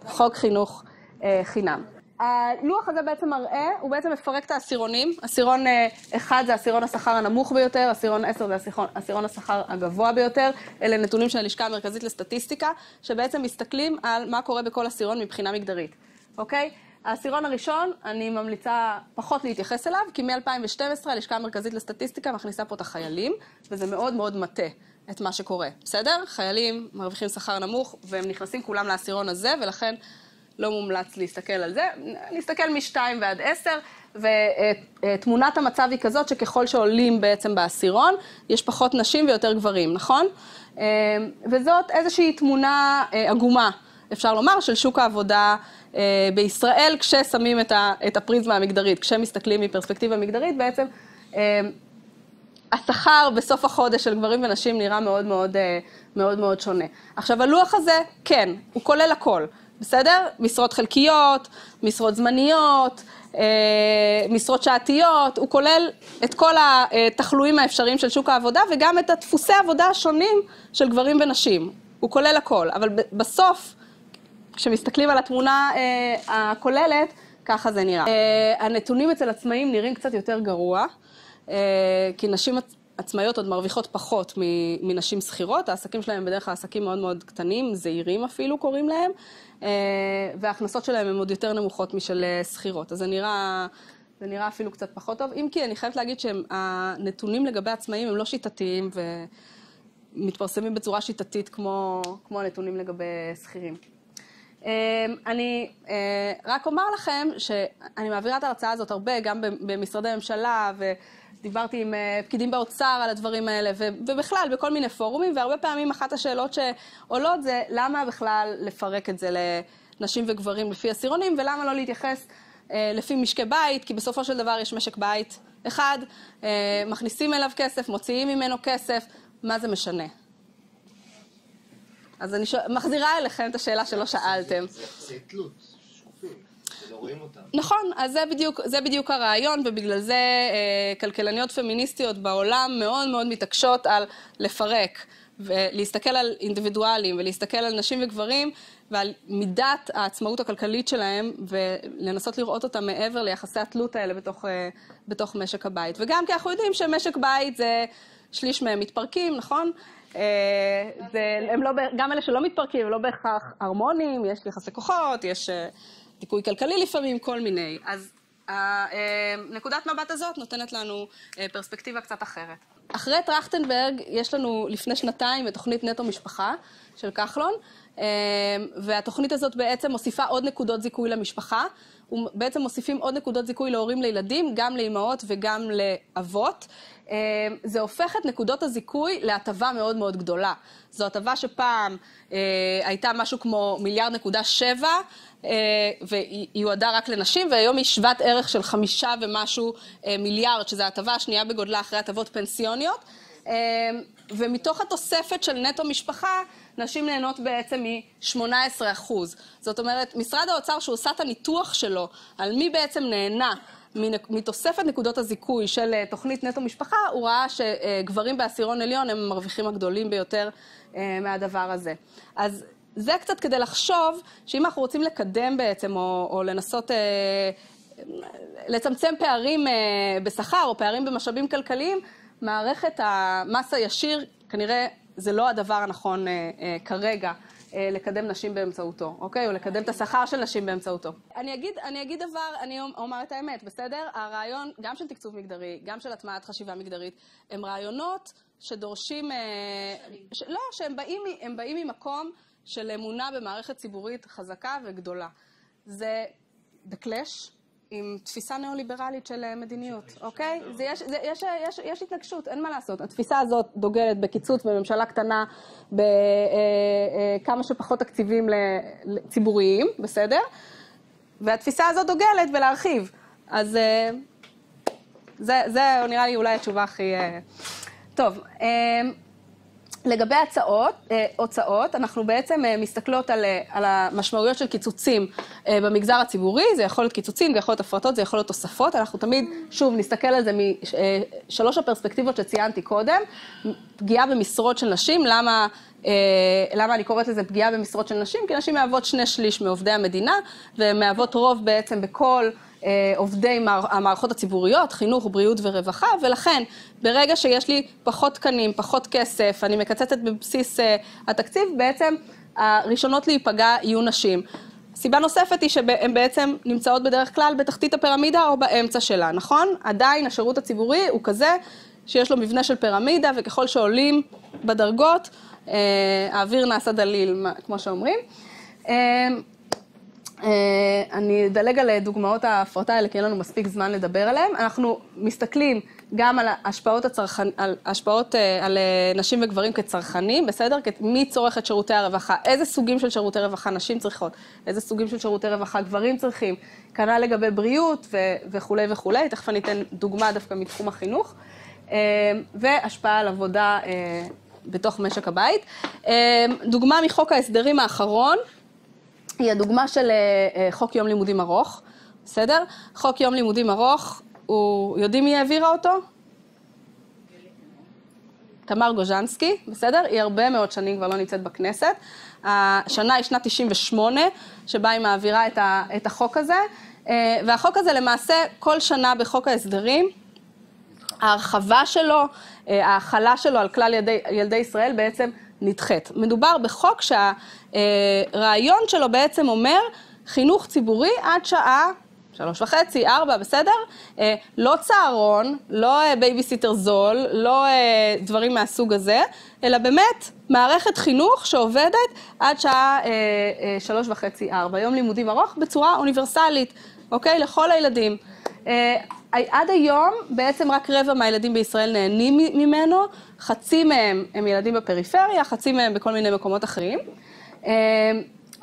חוק חינוך אה, חינם. הלוח הזה בעצם מראה, הוא בעצם מפרק את העשירונים. עשירון אה, אחד זה עשירון השכר הנמוך ביותר, עשירון עשר זה עשירון, עשירון השכר הגבוה ביותר. אלה נתונים של הלשכה המרכזית לסטטיסטיקה, שבעצם מסתכלים על מה קורה בכל עשירון מבחינה מגדרית, אוקיי? העשירון הראשון, אני ממליצה פחות להתייחס אליו, כי מ-2012 הלשכה המרכזית לסטטיסטיקה מכניסה פה את החיילים, וזה מאוד מאוד מטה את מה שקורה, בסדר? חיילים מרוויחים שכר נמוך, והם נכנסים כולם לעשירון הזה, ולכן לא מומלץ להסתכל על זה. נסתכל מ-2 ועד 10, ותמונת המצב היא כזאת שככל שעולים בעצם בעשירון, יש פחות נשים ויותר גברים, נכון? אה, וזאת איזושהי תמונה אה, עגומה, אפשר לומר, של שוק העבודה אה, בישראל, כששמים את הפריזמה המגדרית, כשמסתכלים מפרספקטיבה מגדרית, בעצם השכר בסוף החודש של גברים ונשים נראה מאוד מאוד, אה, מאוד מאוד שונה. עכשיו, הלוח הזה, כן, הוא כולל הכל, בסדר? משרות חלקיות, משרות זמניות, אה, משרות שעתיות, הוא כולל את כל התחלואים האפשריים של שוק העבודה וגם את הדפוסי העבודה השונים של גברים ונשים. הוא כולל הכל, אבל בסוף, כשמסתכלים על התמונה אה, הכוללת, ככה זה נראה. אה, הנתונים אצל עצמאים נראים קצת יותר גרוע, כי נשים עצ- עצמאיות עוד מרוויחות פחות מנשים שכירות, העסקים שלהם הם בדרך כלל עסקים מאוד מאוד קטנים, זעירים אפילו קוראים להם, וההכנסות שלהם הן עוד יותר נמוכות משל אה, שכירות. אז זה נראה... זה נראה אפילו קצת פחות טוב, אם כי אני חייבת להגיד שהנתונים לגבי עצמאים הם לא שיטתיים ומתפרסמים בצורה שיטתית כמו, כמו הנתונים לגבי שכירים. אמ, אני אה, רק אומר לכם שאני מעבירה את ההרצאה הזאת הרבה, גם במשרדי ממשלה דיברתי עם אה, פקידים באוצר על הדברים האלה, ובכלל, בכל מיני פורומים, והרבה פעמים אחת השאלות שעולות זה למה בכלל לפרק את זה לנשים וגברים לפי עשירונים, ולמה לא להתייחס אה, לפי משקי בית, כי בסופו של דבר יש משק בית אחד, אה, מכניסים אליו כסף, מוציאים ממנו כסף, מה זה משנה? אז אני שואל, מחזירה אליכם את השאלה שלא שאלתם. זה יחסי תלות, שקופים, שלא רואים אותם. נכון, אז זה בדיוק, זה בדיוק הרעיון, ובגלל זה אה, כלכלניות פמיניסטיות בעולם מאוד מאוד מתעקשות על לפרק, ולהסתכל על אינדיבידואלים, ולהסתכל על נשים וגברים, ועל מידת העצמאות הכלכלית שלהם, ולנסות לראות אותה מעבר ליחסי התלות האלה בתוך, אה, בתוך משק הבית. וגם כי אנחנו יודעים שמשק בית זה, שליש מהם מתפרקים, נכון? אה, זה, הם לא, גם אלה שלא מתפרקים, הם לא בהכרח הרמונים, יש יחסי כוחות, יש אה, דיכוי כלכלי לפעמים, כל מיני. אז אה, נקודת מבט הזאת נותנת לנו אה, פרספקטיבה קצת אחרת. אחרי טרכטנברג, יש לנו לפני שנתיים את תוכנית נטו משפחה של כחלון, אה, והתוכנית הזאת בעצם מוסיפה עוד נקודות זיכוי למשפחה. בעצם מוסיפים עוד נקודות זיכוי להורים לילדים, גם לאימהות וגם לאבות. אה, זה הופך את נקודות הזיכוי להטבה מאוד מאוד גדולה. זו הטבה שפעם אה, הייתה משהו כמו מיליארד נקודה שבע, אה, והיא יועדה רק לנשים, והיום היא שוות ערך של חמישה ומשהו אה, מיליארד, שזו ההטבה השנייה בגודלה אחרי הטבות פנסיוניות. אה, ומתוך התוספת של נטו משפחה, נשים נהנות בעצם מ-18 אחוז. זאת אומרת, משרד האוצר, שהוא עושה את הניתוח שלו על מי בעצם נהנה מתוספת נקודות הזיכוי של אה, תוכנית נטו משפחה, הוא ראה שגברים בעשירון עליון הם המרוויחים הגדולים ביותר אה, מהדבר הזה. אז זה קצת כדי לחשוב שאם אנחנו רוצים לקדם בעצם, או, או לנסות... אה, לצמצם פערים בשכר או פערים במשאבים כלכליים, מערכת המס הישיר כנראה זה לא הדבר הנכון כרגע לקדם נשים באמצעותו, אוקיי? או לקדם את השכר של נשים באמצעותו. אני אגיד, אני אגיד דבר, אני אומר את האמת, בסדר? הרעיון, גם של תקצוב מגדרי, גם של הטמעת חשיבה מגדרית, הם רעיונות שדורשים... ש, לא, שהם באים, באים ממקום של אמונה במערכת ציבורית חזקה וגדולה. זה The Clash, עם תפיסה ניאו-ליברלית של מדיניות, אוקיי? זה יש, זה, יש, יש, יש התנגשות, אין מה לעשות. התפיסה הזאת דוגלת בקיצוץ בממשלה קטנה, בכמה שפחות תקציבים ציבוריים, בסדר? והתפיסה הזאת דוגלת בלהרחיב. אז זה, זה נראה לי אולי התשובה הכי... טוב, לגבי הצעות, הוצאות, אנחנו בעצם מסתכלות על, על המשמעויות של קיצוצים במגזר הציבורי, זה יכול להיות קיצוצים, זה יכול להיות הפרטות, זה יכול להיות תוספות, אנחנו תמיד, שוב, נסתכל על זה משלוש הפרספקטיבות שציינתי קודם, פגיעה במשרות של נשים, למה, למה אני קוראת לזה פגיעה במשרות של נשים? כי נשים מהוות שני שליש מעובדי המדינה, והן מהוות רוב בעצם בכל... עובדי המערכות הציבוריות, חינוך, בריאות ורווחה, ולכן ברגע שיש לי פחות תקנים, פחות כסף, אני מקצצת בבסיס התקציב, בעצם הראשונות להיפגע יהיו נשים. סיבה נוספת היא שהן בעצם נמצאות בדרך כלל בתחתית הפירמידה או באמצע שלה, נכון? עדיין השירות הציבורי הוא כזה שיש לו מבנה של פירמידה, וככל שעולים בדרגות, האוויר נעשה דליל, כמו שאומרים. אני אדלג על דוגמאות ההפרטה האלה, כי אין לנו מספיק זמן לדבר עליהן. אנחנו מסתכלים גם על השפעות, הצרכנ... על, השפעות על נשים וגברים כצרכנים, בסדר? מי צורך את שירותי הרווחה? איזה סוגים של שירותי רווחה נשים צריכות? איזה סוגים של שירותי רווחה גברים צריכים? כנ"ל לגבי בריאות ו... וכולי וכולי. תכף אני אתן דוגמה דווקא מתחום החינוך. והשפעה על עבודה בתוך משק הבית. דוגמה מחוק ההסדרים האחרון. היא הדוגמה של חוק יום לימודים ארוך, בסדר? חוק יום לימודים ארוך, הוא, יודעים מי העבירה אותו? תמר גוז'נסקי, בסדר? היא הרבה מאוד שנים כבר לא נמצאת בכנסת. השנה היא שנת 98, שבה היא מעבירה את, ה, את החוק הזה, והחוק הזה למעשה כל שנה בחוק ההסדרים, ההרחבה שלו, ההכלה שלו על כלל ילדי, ילדי ישראל בעצם נדחית. מדובר בחוק שהרעיון שלו בעצם אומר חינוך ציבורי עד שעה שלוש וחצי, ארבע, בסדר? לא צהרון, לא בייביסיטר זול, לא דברים מהסוג הזה, אלא באמת מערכת חינוך שעובדת עד שעה שלוש וחצי, ארבע. יום לימודים ארוך בצורה אוניברסלית, אוקיי? לכל הילדים. עד היום בעצם רק רבע מהילדים בישראל נהנים ממנו, חצי מהם הם ילדים בפריפריה, חצי מהם בכל מיני מקומות אחרים. אה,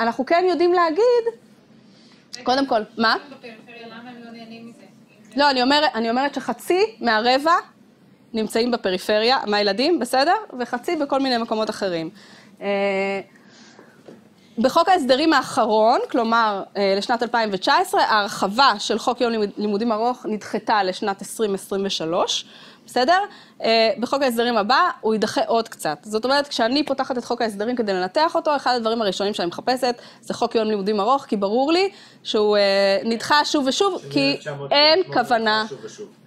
אנחנו כן יודעים להגיד, קודם כל, מה? לא אני אומרת, אני אומרת שחצי מהרבע נמצאים בפריפריה, מהילדים, בסדר? וחצי בכל מיני מקומות אחרים. אה, בחוק ההסדרים האחרון, כלומר אה, לשנת 2019, ההרחבה של חוק יום לימודים ארוך נדחתה לשנת 2023, בסדר? אה, בחוק ההסדרים הבא הוא יידחה עוד קצת. זאת אומרת, כשאני פותחת את חוק ההסדרים כדי לנתח אותו, אחד הדברים הראשונים שאני מחפשת זה חוק יום לימודים ארוך, כי ברור לי שהוא נדחה שוב ושוב, כי אין כוונה...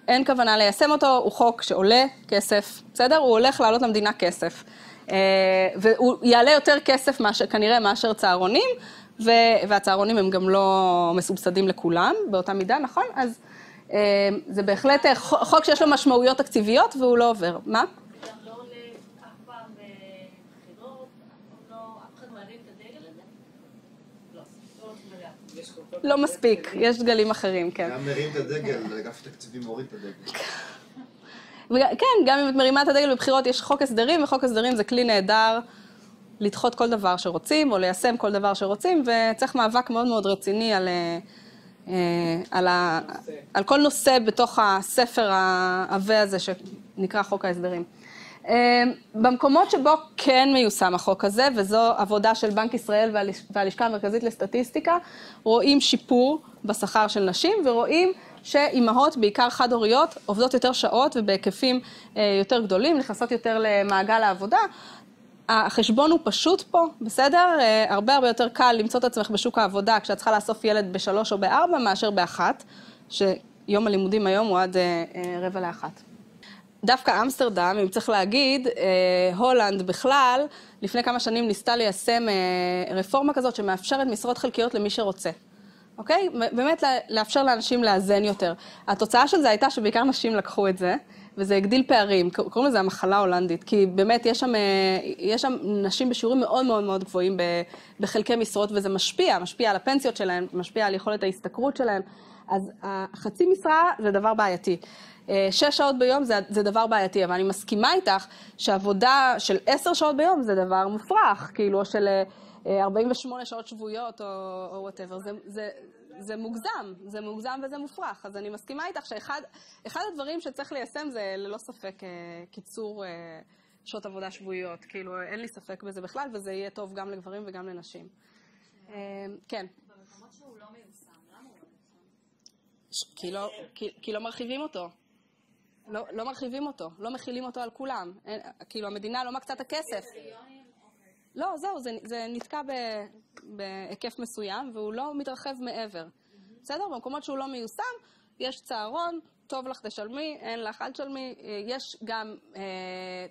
אין כוונה ליישם אותו, הוא חוק שעולה כסף, בסדר? הוא הולך לעלות למדינה כסף. אה, והוא יעלה יותר כסף מאשר, כנראה מאשר צהרונים, והצהרונים הם גם לא מסובסדים לכולם באותה מידה, נכון? אז אה, זה בהחלט חוק שיש לו משמעויות תקציביות והוא לא עובר. מה? לא לא מספיק, יש דגלים אחרים, כן. גם מרים את הדגל, אגף התקציבים מוריד את הדגל. כן, גם אם את מרימה את הדגל בבחירות, יש חוק הסדרים, וחוק הסדרים זה כלי נהדר לדחות כל דבר שרוצים, או ליישם כל דבר שרוצים, וצריך מאבק מאוד מאוד רציני על, אה, על, ה, על כל נושא בתוך הספר העבה הזה שנקרא חוק ההסדרים. אה, במקומות שבו כן מיושם החוק הזה, וזו עבודה של בנק ישראל והלשכה המרכזית לסטטיסטיקה, רואים שיפור בשכר של נשים ורואים שאימהות, בעיקר חד-הוריות, עובדות יותר שעות ובהיקפים אה, יותר גדולים, נכנסות יותר למעגל העבודה. החשבון הוא פשוט פה, בסדר? אה, הרבה הרבה יותר קל למצוא את עצמך בשוק העבודה כשאת צריכה לאסוף ילד בשלוש או בארבע מאשר באחת, שיום הלימודים היום הוא עד אה, רבע לאחת. דווקא אמסטרדם, אם צריך להגיד, הולנד בכלל, לפני כמה שנים ניסתה ליישם רפורמה כזאת שמאפשרת משרות חלקיות למי שרוצה. אוקיי? באמת לאפשר לאנשים לאזן יותר. התוצאה של זה הייתה שבעיקר נשים לקחו את זה, וזה הגדיל פערים. קוראים לזה המחלה ההולנדית, כי באמת יש שם, אה, יש שם נשים בשיעורים מאוד מאוד מאוד גבוהים בחלקי משרות, וזה משפיע, משפיע על הפנסיות שלהם, משפיע על יכולת ההשתכרות שלהם. אז החצי משרה זה דבר בעייתי. אה, שש שעות ביום זה, זה דבר בעייתי, אבל אני מסכימה איתך שעבודה של עשר שעות ביום זה דבר מופרך, כאילו, של 48 אה, שעות שבועיות או וואטאבר, זה, זה, זה מוגזם, זה מוגזם וזה מופרך. אז אני מסכימה איתך שאחד הדברים שצריך ליישם זה ללא ספק אה, קיצור שעות עבודה שבועיות. כאילו, אין לי ספק בזה בכלל, וזה יהיה טוב גם לגברים וגם לנשים. כן. במקומות שהוא לא מיושם, למה הוא לא מיושם? כי לא, כי, כי לא מרחיבים אותו. לא, לא מרחיבים אותו, לא מכילים אותו על כולם. אין, כאילו, המדינה לא מקצה את הכסף. לא, זהו, זה, זה נתקע ב, בהיקף מסוים, והוא לא מתרחב מעבר. בסדר? במקומות שהוא לא מיושם, יש צהרון, טוב לך תשלמי, אין לך אל תשלמי. יש גם אה,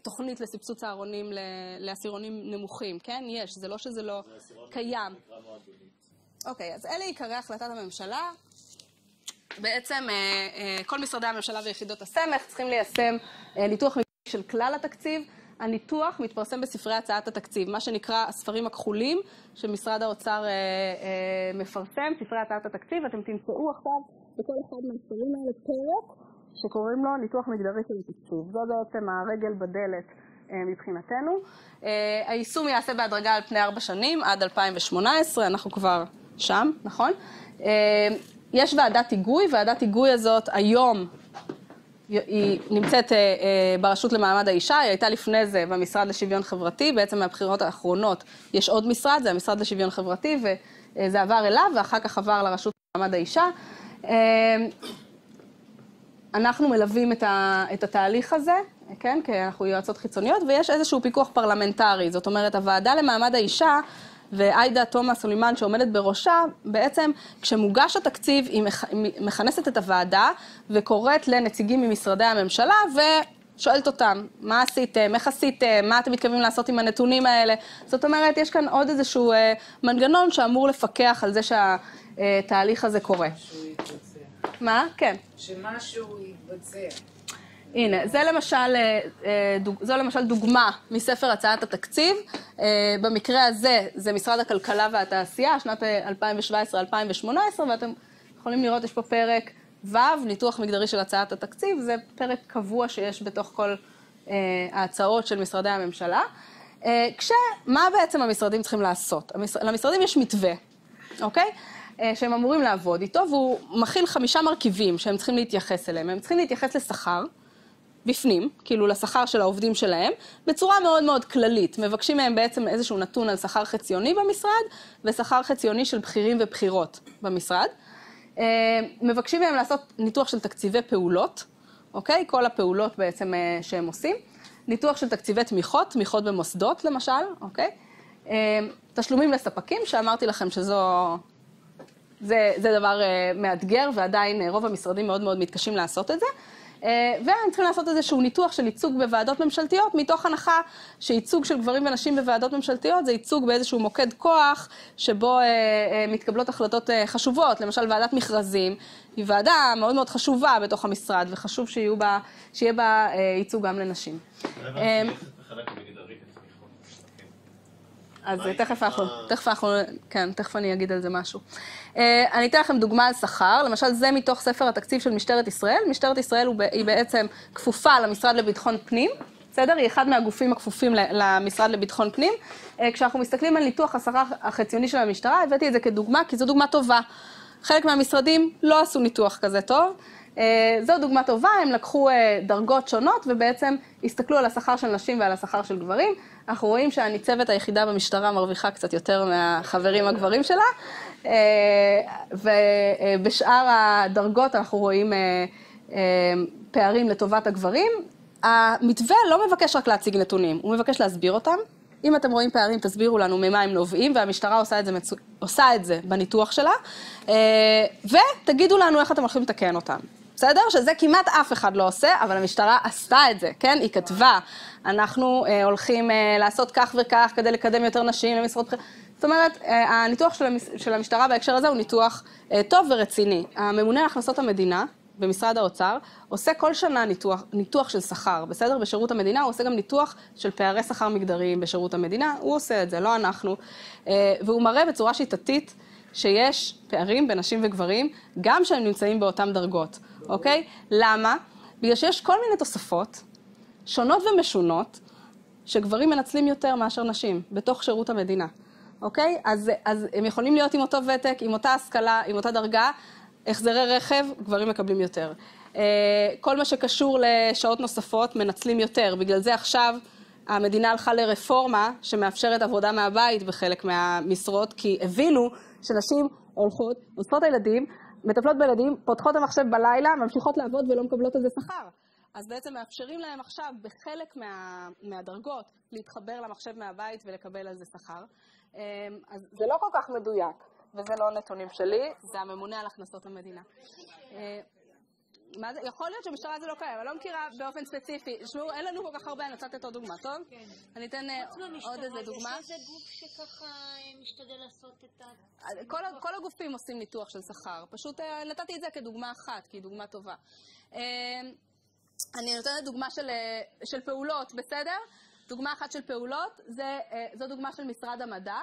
תוכנית לסבסוד צהרונים לעשירונים נמוכים, כן? יש, זה לא שזה לא קיים. אוקיי, אז אלה עיקרי החלטת הממשלה. בעצם אה, אה, כל משרדי הממשלה ויחידות הסמך צריכים ליישם אה, ניתוח של כלל התקציב. הניתוח מתפרסם בספרי הצעת התקציב, מה שנקרא הספרים הכחולים שמשרד האוצר מפרסם, ספרי הצעת התקציב. אתם תמצאו עכשיו בכל אחד מהספרים האלה פרק שקוראים לו ניתוח מגדרי של התקציב. זו בעצם הרגל בדלת מבחינתנו. היישום ייעשה בהדרגה על פני ארבע שנים, עד 2018, אנחנו כבר שם, נכון? יש ועדת היגוי, ועדת היגוי הזאת היום היא נמצאת אה, אה, ברשות למעמד האישה, היא הייתה לפני זה במשרד לשוויון חברתי, בעצם מהבחירות האחרונות יש עוד משרד, זה המשרד לשוויון חברתי, וזה עבר אליו, ואחר כך עבר לרשות למעמד האישה. אה, אנחנו מלווים את התהליך הזה, כן, כי אנחנו יועצות חיצוניות, ויש איזשהו פיקוח פרלמנטרי, זאת אומרת, הוועדה למעמד האישה ועאידה תומא סולימאן שעומדת בראשה, בעצם כשמוגש התקציב היא מכנסת את הוועדה וקוראת לנציגים ממשרדי הממשלה ושואלת אותם, מה עשיתם, איך עשיתם, מה אתם מתכוונים לעשות עם הנתונים האלה. זאת אומרת, יש כאן עוד איזשהו אה, מנגנון שאמור לפקח על זה שהתהליך הזה קורה. מה? כן. שמשהו יתבצע. הנה, זה למשל, אה, אה, זו למשל דוגמה מספר הצעת התקציב. אה, במקרה הזה זה משרד הכלכלה והתעשייה, שנת 2017-2018, ואתם יכולים לראות, יש פה פרק ו', ניתוח מגדרי של הצעת התקציב, זה פרק קבוע שיש בתוך כל ההצעות של משרדי הממשלה. כשמה בעצם המשרדים צריכים לעשות? המשרד, למשרדים יש מתווה, אוקיי? שהם אמורים לעבוד איתו, והוא מכיל חמישה מרכיבים שהם צריכים להתייחס אליהם. הם צריכים להתייחס לשכר, בפנים, כאילו לשכר של העובדים שלהם, בצורה מאוד מאוד כללית. מבקשים מהם בעצם איזשהו נתון על שכר חציוני במשרד, ושכר חציוני של בכירים ובכירות במשרד. אה, מבקשים מהם לעשות ניתוח של תקציבי פעולות, אוקיי? כל הפעולות בעצם אה, שהם עושים. ניתוח של תקציבי תמיכות, תמיכות במוסדות למשל, אוקיי? אה, תשלומים לספקים, שאמרתי לכם שזו... זה, זה דבר מאתגר, ועדיין רוב המשרדים מאוד מאוד מתקשים לעשות את זה. אה, והם צריכים לעשות איזשהו ניתוח של ייצוג בוועדות ממשלתיות, מתוך הנחה שייצוג של גברים ונשים בוועדות ממשלתיות זה ייצוג באיזשהו מוקד כוח, שבו אה, אה, מתקבלות החלטות חשובות, למשל ועדת מכרזים, היא ועדה מאוד מאוד חשובה בתוך המשרד, וחשוב בה, שיהיה בה ייצוג גם לנשים. אז תכף אנחנו, תכף אנחנו, כן, תכף אני אגיד על זה משהו. אה, אני אתן לכם דוגמה על שכר, למשל זה מתוך ספר התקציב של משטרת ישראל. משטרת ישראל היא בעצם כפופה למשרד לביטחון פנים, בסדר? היא אחד מהגופים הכפופים למשרד לביטחון פנים. אה, כשאנחנו מסתכלים על ניתוח השכר החציוני של המשטרה, הבאתי את זה כדוגמה, כי זו דוגמה טובה. חלק מהמשרדים לא עשו ניתוח כזה טוב. אה, זו דוגמה טובה, הם לקחו דרגות שונות ובעצם הסתכלו על השכר של נשים ועל השכר של גברים. אנחנו רואים שהניצבת היחידה במשטרה מרוויחה קצת יותר מהחברים הגברים שלה, אה, ובשאר הדרגות אנחנו רואים אה, אה, פערים לטובת הגברים. המתווה לא מבקש רק להציג נתונים, הוא מבקש להסביר אותם. אם אתם רואים פערים, תסבירו לנו ממה הם נובעים, והמשטרה עושה את זה, מצו... עושה את זה בניתוח שלה, ותגידו לנו איך אתם הולכים לתקן אותם. בסדר? שזה כמעט אף אחד לא עושה, אבל המשטרה עשתה את זה, כן? היא כתבה, אנחנו אה, הולכים אה, לעשות כך וכך כדי לקדם יותר נשים למשרות בכירות. זאת אומרת, אה, הניתוח של, המש... של המשטרה בהקשר הזה הוא ניתוח אה, טוב ורציני. הממונה על הכנסות המדינה, במשרד האוצר, עושה כל שנה ניתוח, ניתוח של שכר, בסדר? בשירות המדינה, הוא עושה גם ניתוח של פערי שכר מגדריים בשירות המדינה, הוא עושה את זה, לא אנחנו. אה, והוא מראה בצורה שיטתית שיש פערים בין נשים וגברים, גם כשהם נמצאים באותן דרגות. אוקיי? למה? בגלל שיש כל מיני תוספות שונות ומשונות, שגברים מנצלים יותר מאשר נשים, בתוך שירות המדינה, אוקיי? אז, אז הם יכולים להיות עם אותו ותק, עם אותה השכלה, עם אותה דרגה, החזרי רכב, גברים מקבלים יותר. אה, כל מה שקשור לשעות נוספות, מנצלים יותר. בגלל זה עכשיו המדינה הלכה לרפורמה שמאפשרת עבודה מהבית בחלק מהמשרות, כי הבינו שנשים הולכות, אוספות הילדים, מטפלות בילדים, פותחות המחשב בלילה, ממשיכות לעבוד ולא מקבלות על זה שכר. אז בעצם מאפשרים להם עכשיו בחלק מה, מהדרגות להתחבר למחשב מהבית ולקבל על זה שכר. אמ, אז זה לא כל כך מדויק, וזה לא נתונים שלי, זה הממונה על הכנסות המדינה. אה, מה זה? יכול להיות שבמשטרה זה לא קיים, אני לא מכירה באופן ספציפי. תשמעו, אין לנו כל כך הרבה, אני רוצה לתת עוד דוגמה, טוב? כן. אני אתן אה, עוד איזה דוגמה. יש איזה גוף שככה אה, משתדל לעשות את ה... כל, כל הגופים עושים ניתוח של שכר. פשוט נתתי את זה כדוגמה אחת, כי היא דוגמה טובה. אני נותנת דוגמה של, של פעולות, בסדר? דוגמה אחת של פעולות, זה, זו דוגמה של משרד המדע.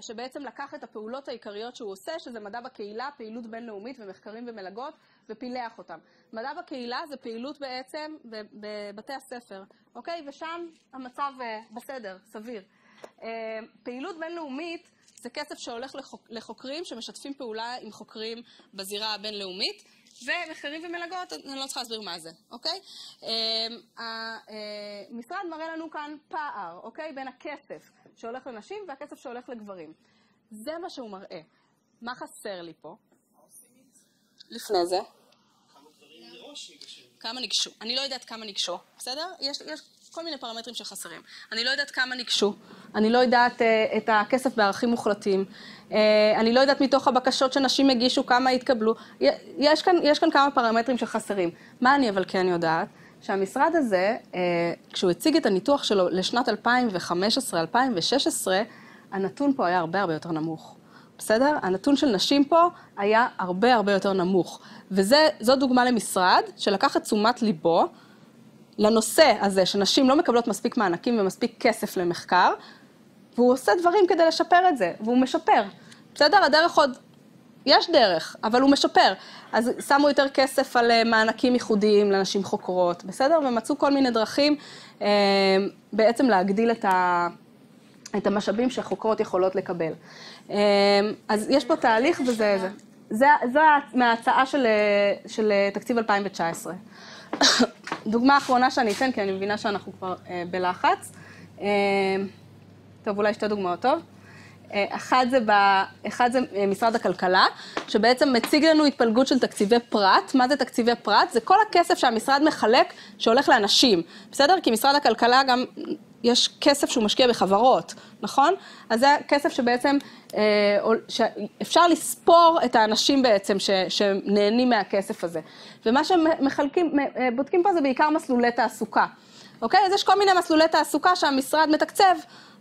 שבעצם לקח את הפעולות העיקריות שהוא עושה, שזה מדע בקהילה, פעילות בינלאומית ומחקרים ומלגות, ופילח אותם. מדע בקהילה זה פעילות בעצם בבתי הספר, אוקיי? ושם המצב אה, בסדר, סביר. אה, פעילות בינלאומית זה כסף שהולך לחוק, לחוקרים שמשתפים פעולה עם חוקרים בזירה הבינלאומית, ומחקרים ומלגות, אני לא צריכה להסביר מה זה, אוקיי? אה, המשרד מראה לנו כאן פער, אוקיי? בין הכסף שהולך לנשים והכסף שהולך לגברים. זה מה שהוא מראה. מה חסר לי פה? לפני זה. כמה ניגשו. אני לא יודעת כמה ניגשו, בסדר? יש, יש כל מיני פרמטרים שחסרים. אני לא יודעת כמה ניגשו. אני לא יודעת uh, את הכסף בערכים מוחלטים. Uh, אני לא יודעת מתוך הבקשות שנשים הגישו כמה התקבלו. יש כאן, יש כאן כמה פרמטרים שחסרים. מה אני אבל כן יודעת? שהמשרד הזה, uh, כשהוא הציג את הניתוח שלו לשנת 2015-2016, הנתון פה היה הרבה הרבה יותר נמוך. בסדר? הנתון של נשים פה היה הרבה הרבה יותר נמוך. וזו דוגמה למשרד שלקח את תשומת ליבו לנושא הזה שנשים לא מקבלות מספיק מענקים ומספיק כסף למחקר, והוא עושה דברים כדי לשפר את זה, והוא משפר. בסדר? הדרך עוד יש דרך, אבל הוא משפר. אז שמו יותר כסף על אה, מענקים ייחודיים לנשים חוקרות, בסדר? ומצאו כל מיני דרכים אה, בעצם להגדיל את, ה, את המשאבים שחוקרות יכולות לקבל. אה, אז יש פה תהליך וזה זה. זה, זה מההצעה של, אה, של אה, תקציב 2019. דוגמה אחרונה שאני אתן, כי אני מבינה שאנחנו כבר אה, בלחץ. אה, טוב, אולי שתי דוגמאות, טוב? אה, אחד זה, ב, אחד זה אה, משרד הכלכלה, שבעצם מציג לנו התפלגות של תקציבי פרט. מה זה תקציבי פרט? זה כל הכסף שהמשרד מחלק שהולך לאנשים, בסדר? כי משרד הכלכלה גם, יש כסף שהוא משקיע בחברות, נכון? אז זה כסף שבעצם, אה, שאפשר לספור את האנשים בעצם ש, שנהנים מהכסף הזה. ומה שמחלקים, אה, בודקים פה זה בעיקר מסלולי תעסוקה. אוקיי? אז יש כל מיני מסלולי תעסוקה שהמשרד מתקצב.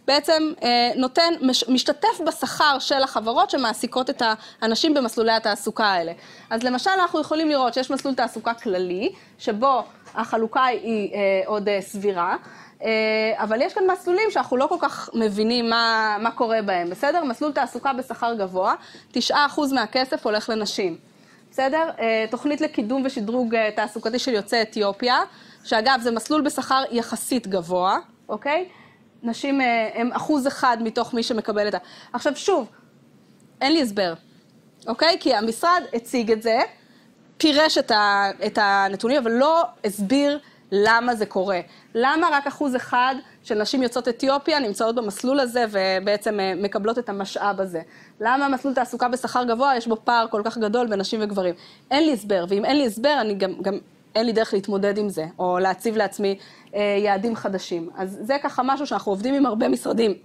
בעצם אה, נותן, מש, משתתף בשכר של החברות שמעסיקות את האנשים במסלולי התעסוקה האלה. אז למשל אנחנו יכולים לראות שיש מסלול תעסוקה כללי, שבו החלוקה היא אה, עוד אה, סבירה, אבל יש כאן מסלולים שאנחנו לא כל כך מבינים מה, מה קורה בהם, בסדר? מסלול תעסוקה בשכר גבוה, 9% מהכסף הולך לנשים. בסדר? תוכנית לקידום ושדרוג תעסוקתי של יוצאי אתיופיה, שאגב זה מסלול בשכר יחסית גבוה, אוקיי? נשים אה, הם אחוז אחד מתוך מי שמקבל את ה... עכשיו שוב, אין לי הסבר, אוקיי? כי המשרד הציג את זה, פירש את, ה, את הנתונים, אבל לא הסביר למה זה קורה. למה רק אחוז אחד של נשים יוצאות אתיופיה נמצאות במסלול הזה ובעצם אה, מקבלות את המשאב הזה? למה מסלול תעסוקה בשכר גבוה יש בו פער כל כך גדול בין נשים וגברים? אין לי הסבר, ואם אין לי הסבר, אני גם, גם אין לי דרך להתמודד עם זה, או להציב לעצמי אה, יעדים חדשים. אז זה ככה משהו שאנחנו עובדים עם הרבה משרדים.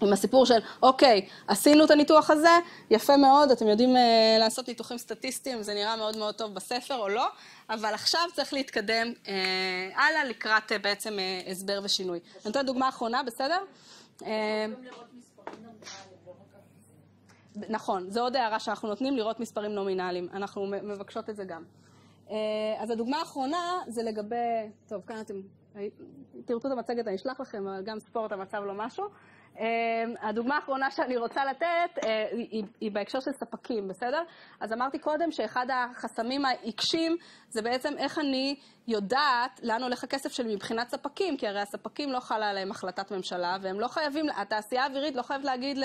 עם הסיפור של, אוקיי, עשינו את הניתוח הזה, יפה מאוד, אתם יודעים אה, לעשות ניתוחים סטטיסטיים, זה נראה מאוד מאוד טוב בספר או לא, אבל עכשיו צריך להתקדם אה, הלאה לקראת אה, בעצם אה, הסבר ושינוי. אני נותנת דוגמה אחרונה, בסדר? אה, נכון, זו עוד הערה שאנחנו נותנים, לראות מספרים נומינליים. אנחנו מבקשות את זה גם. אה, אז הדוגמה האחרונה זה לגבי, טוב, כאן אתם תרצו את המצגת, אני אשלח לכם, אבל גם ספורט המצב לא משהו. אה, הדוגמה האחרונה שאני רוצה לתת אה, היא, היא בהקשר של ספקים, בסדר? אז אמרתי קודם שאחד החסמים העיקשים זה בעצם איך אני יודעת לאן הולך הכסף שלי מבחינת ספקים, כי הרי הספקים לא חלה עליהם החלטת ממשלה, והם לא חייבים, התעשייה האווירית לא חייבת להגיד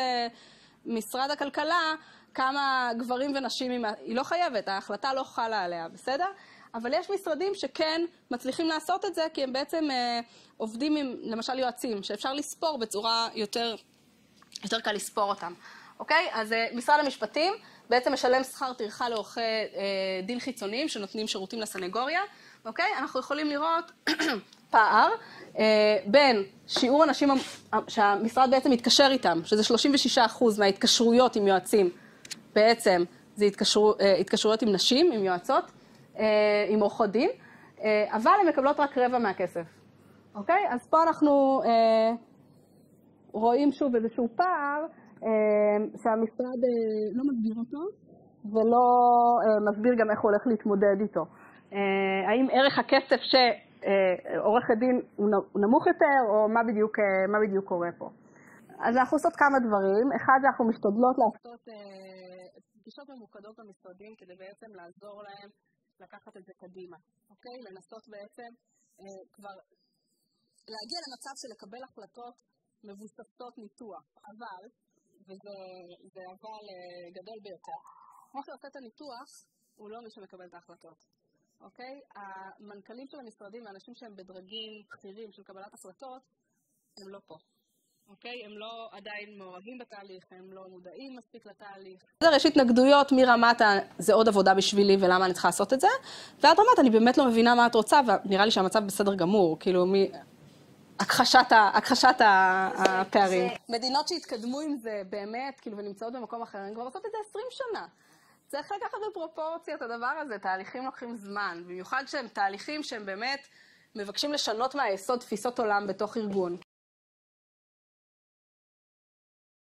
למשרד הכלכלה כמה גברים ונשים, היא לא חייבת, ההחלטה לא חלה עליה, בסדר? אבל יש משרדים שכן מצליחים לעשות את זה, כי הם בעצם אה, עובדים עם, למשל, יועצים, שאפשר לספור בצורה יותר, יותר קל לספור אותם, אוקיי? אז אה, משרד המשפטים בעצם משלם שכר טרחה לעורכי אה, דין חיצוניים שנותנים שירותים לסנגוריה, אוקיי? אנחנו יכולים לראות פער אה, בין שיעור הנשים שהמשרד בעצם מתקשר איתם, שזה 36% מההתקשרויות עם יועצים, בעצם זה התקשר, אה, התקשרויות עם נשים, עם יועצות, אה, עם עורכות דין, אה, אבל הן מקבלות רק רבע מהכסף, אוקיי? אז פה אנחנו רואים שוב איזשהו פער שהמשרד לא מסביר אותו ולא מסביר גם איך הוא הולך להתמודד איתו. האם ערך הכסף שעורכת דין הוא נמוך יותר, או מה בדיוק, מה בדיוק קורה פה. אז אנחנו עושות כמה דברים. אחד, אנחנו משתדלות לעשות פגישות ממוקדות במשרדים כדי בעצם לעזור להם לקחת את זה קדימה, אוקיי? לנסות בעצם אה, כבר להגיע למצב של לקבל החלטות מבוססות ניתוח, אבל, וזה אבל אה, גדול ביותר, כמו שעושה את הניתוח, הוא לא מי שמקבל את ההחלטות, אוקיי? המנכ"לים של המשרדים והאנשים שהם בדרגים בכירים של קבלת החלטות, הם לא פה. אוקיי? הם לא עדיין מעורבים בתהליך, הם לא מודעים מספיק לתהליך. בסדר, יש התנגדויות מרמת ה... זה עוד עבודה בשבילי ולמה אני צריכה לעשות את זה, ועד רמת אני באמת לא מבינה מה את רוצה, ונראה לי שהמצב בסדר גמור, כאילו מ... הכחשת, ה... הכחשת ה... הפערים. מדינות שהתקדמו עם זה באמת, כאילו, ונמצאות במקום אחר, הן כבר עושות את זה 20 שנה. צריך לקחת בפרופורציה את הדבר הזה, תהליכים לוקחים זמן, במיוחד שהם תהליכים שהם באמת מבקשים לשנות מהיסוד תפיסות עולם בתוך ארגון.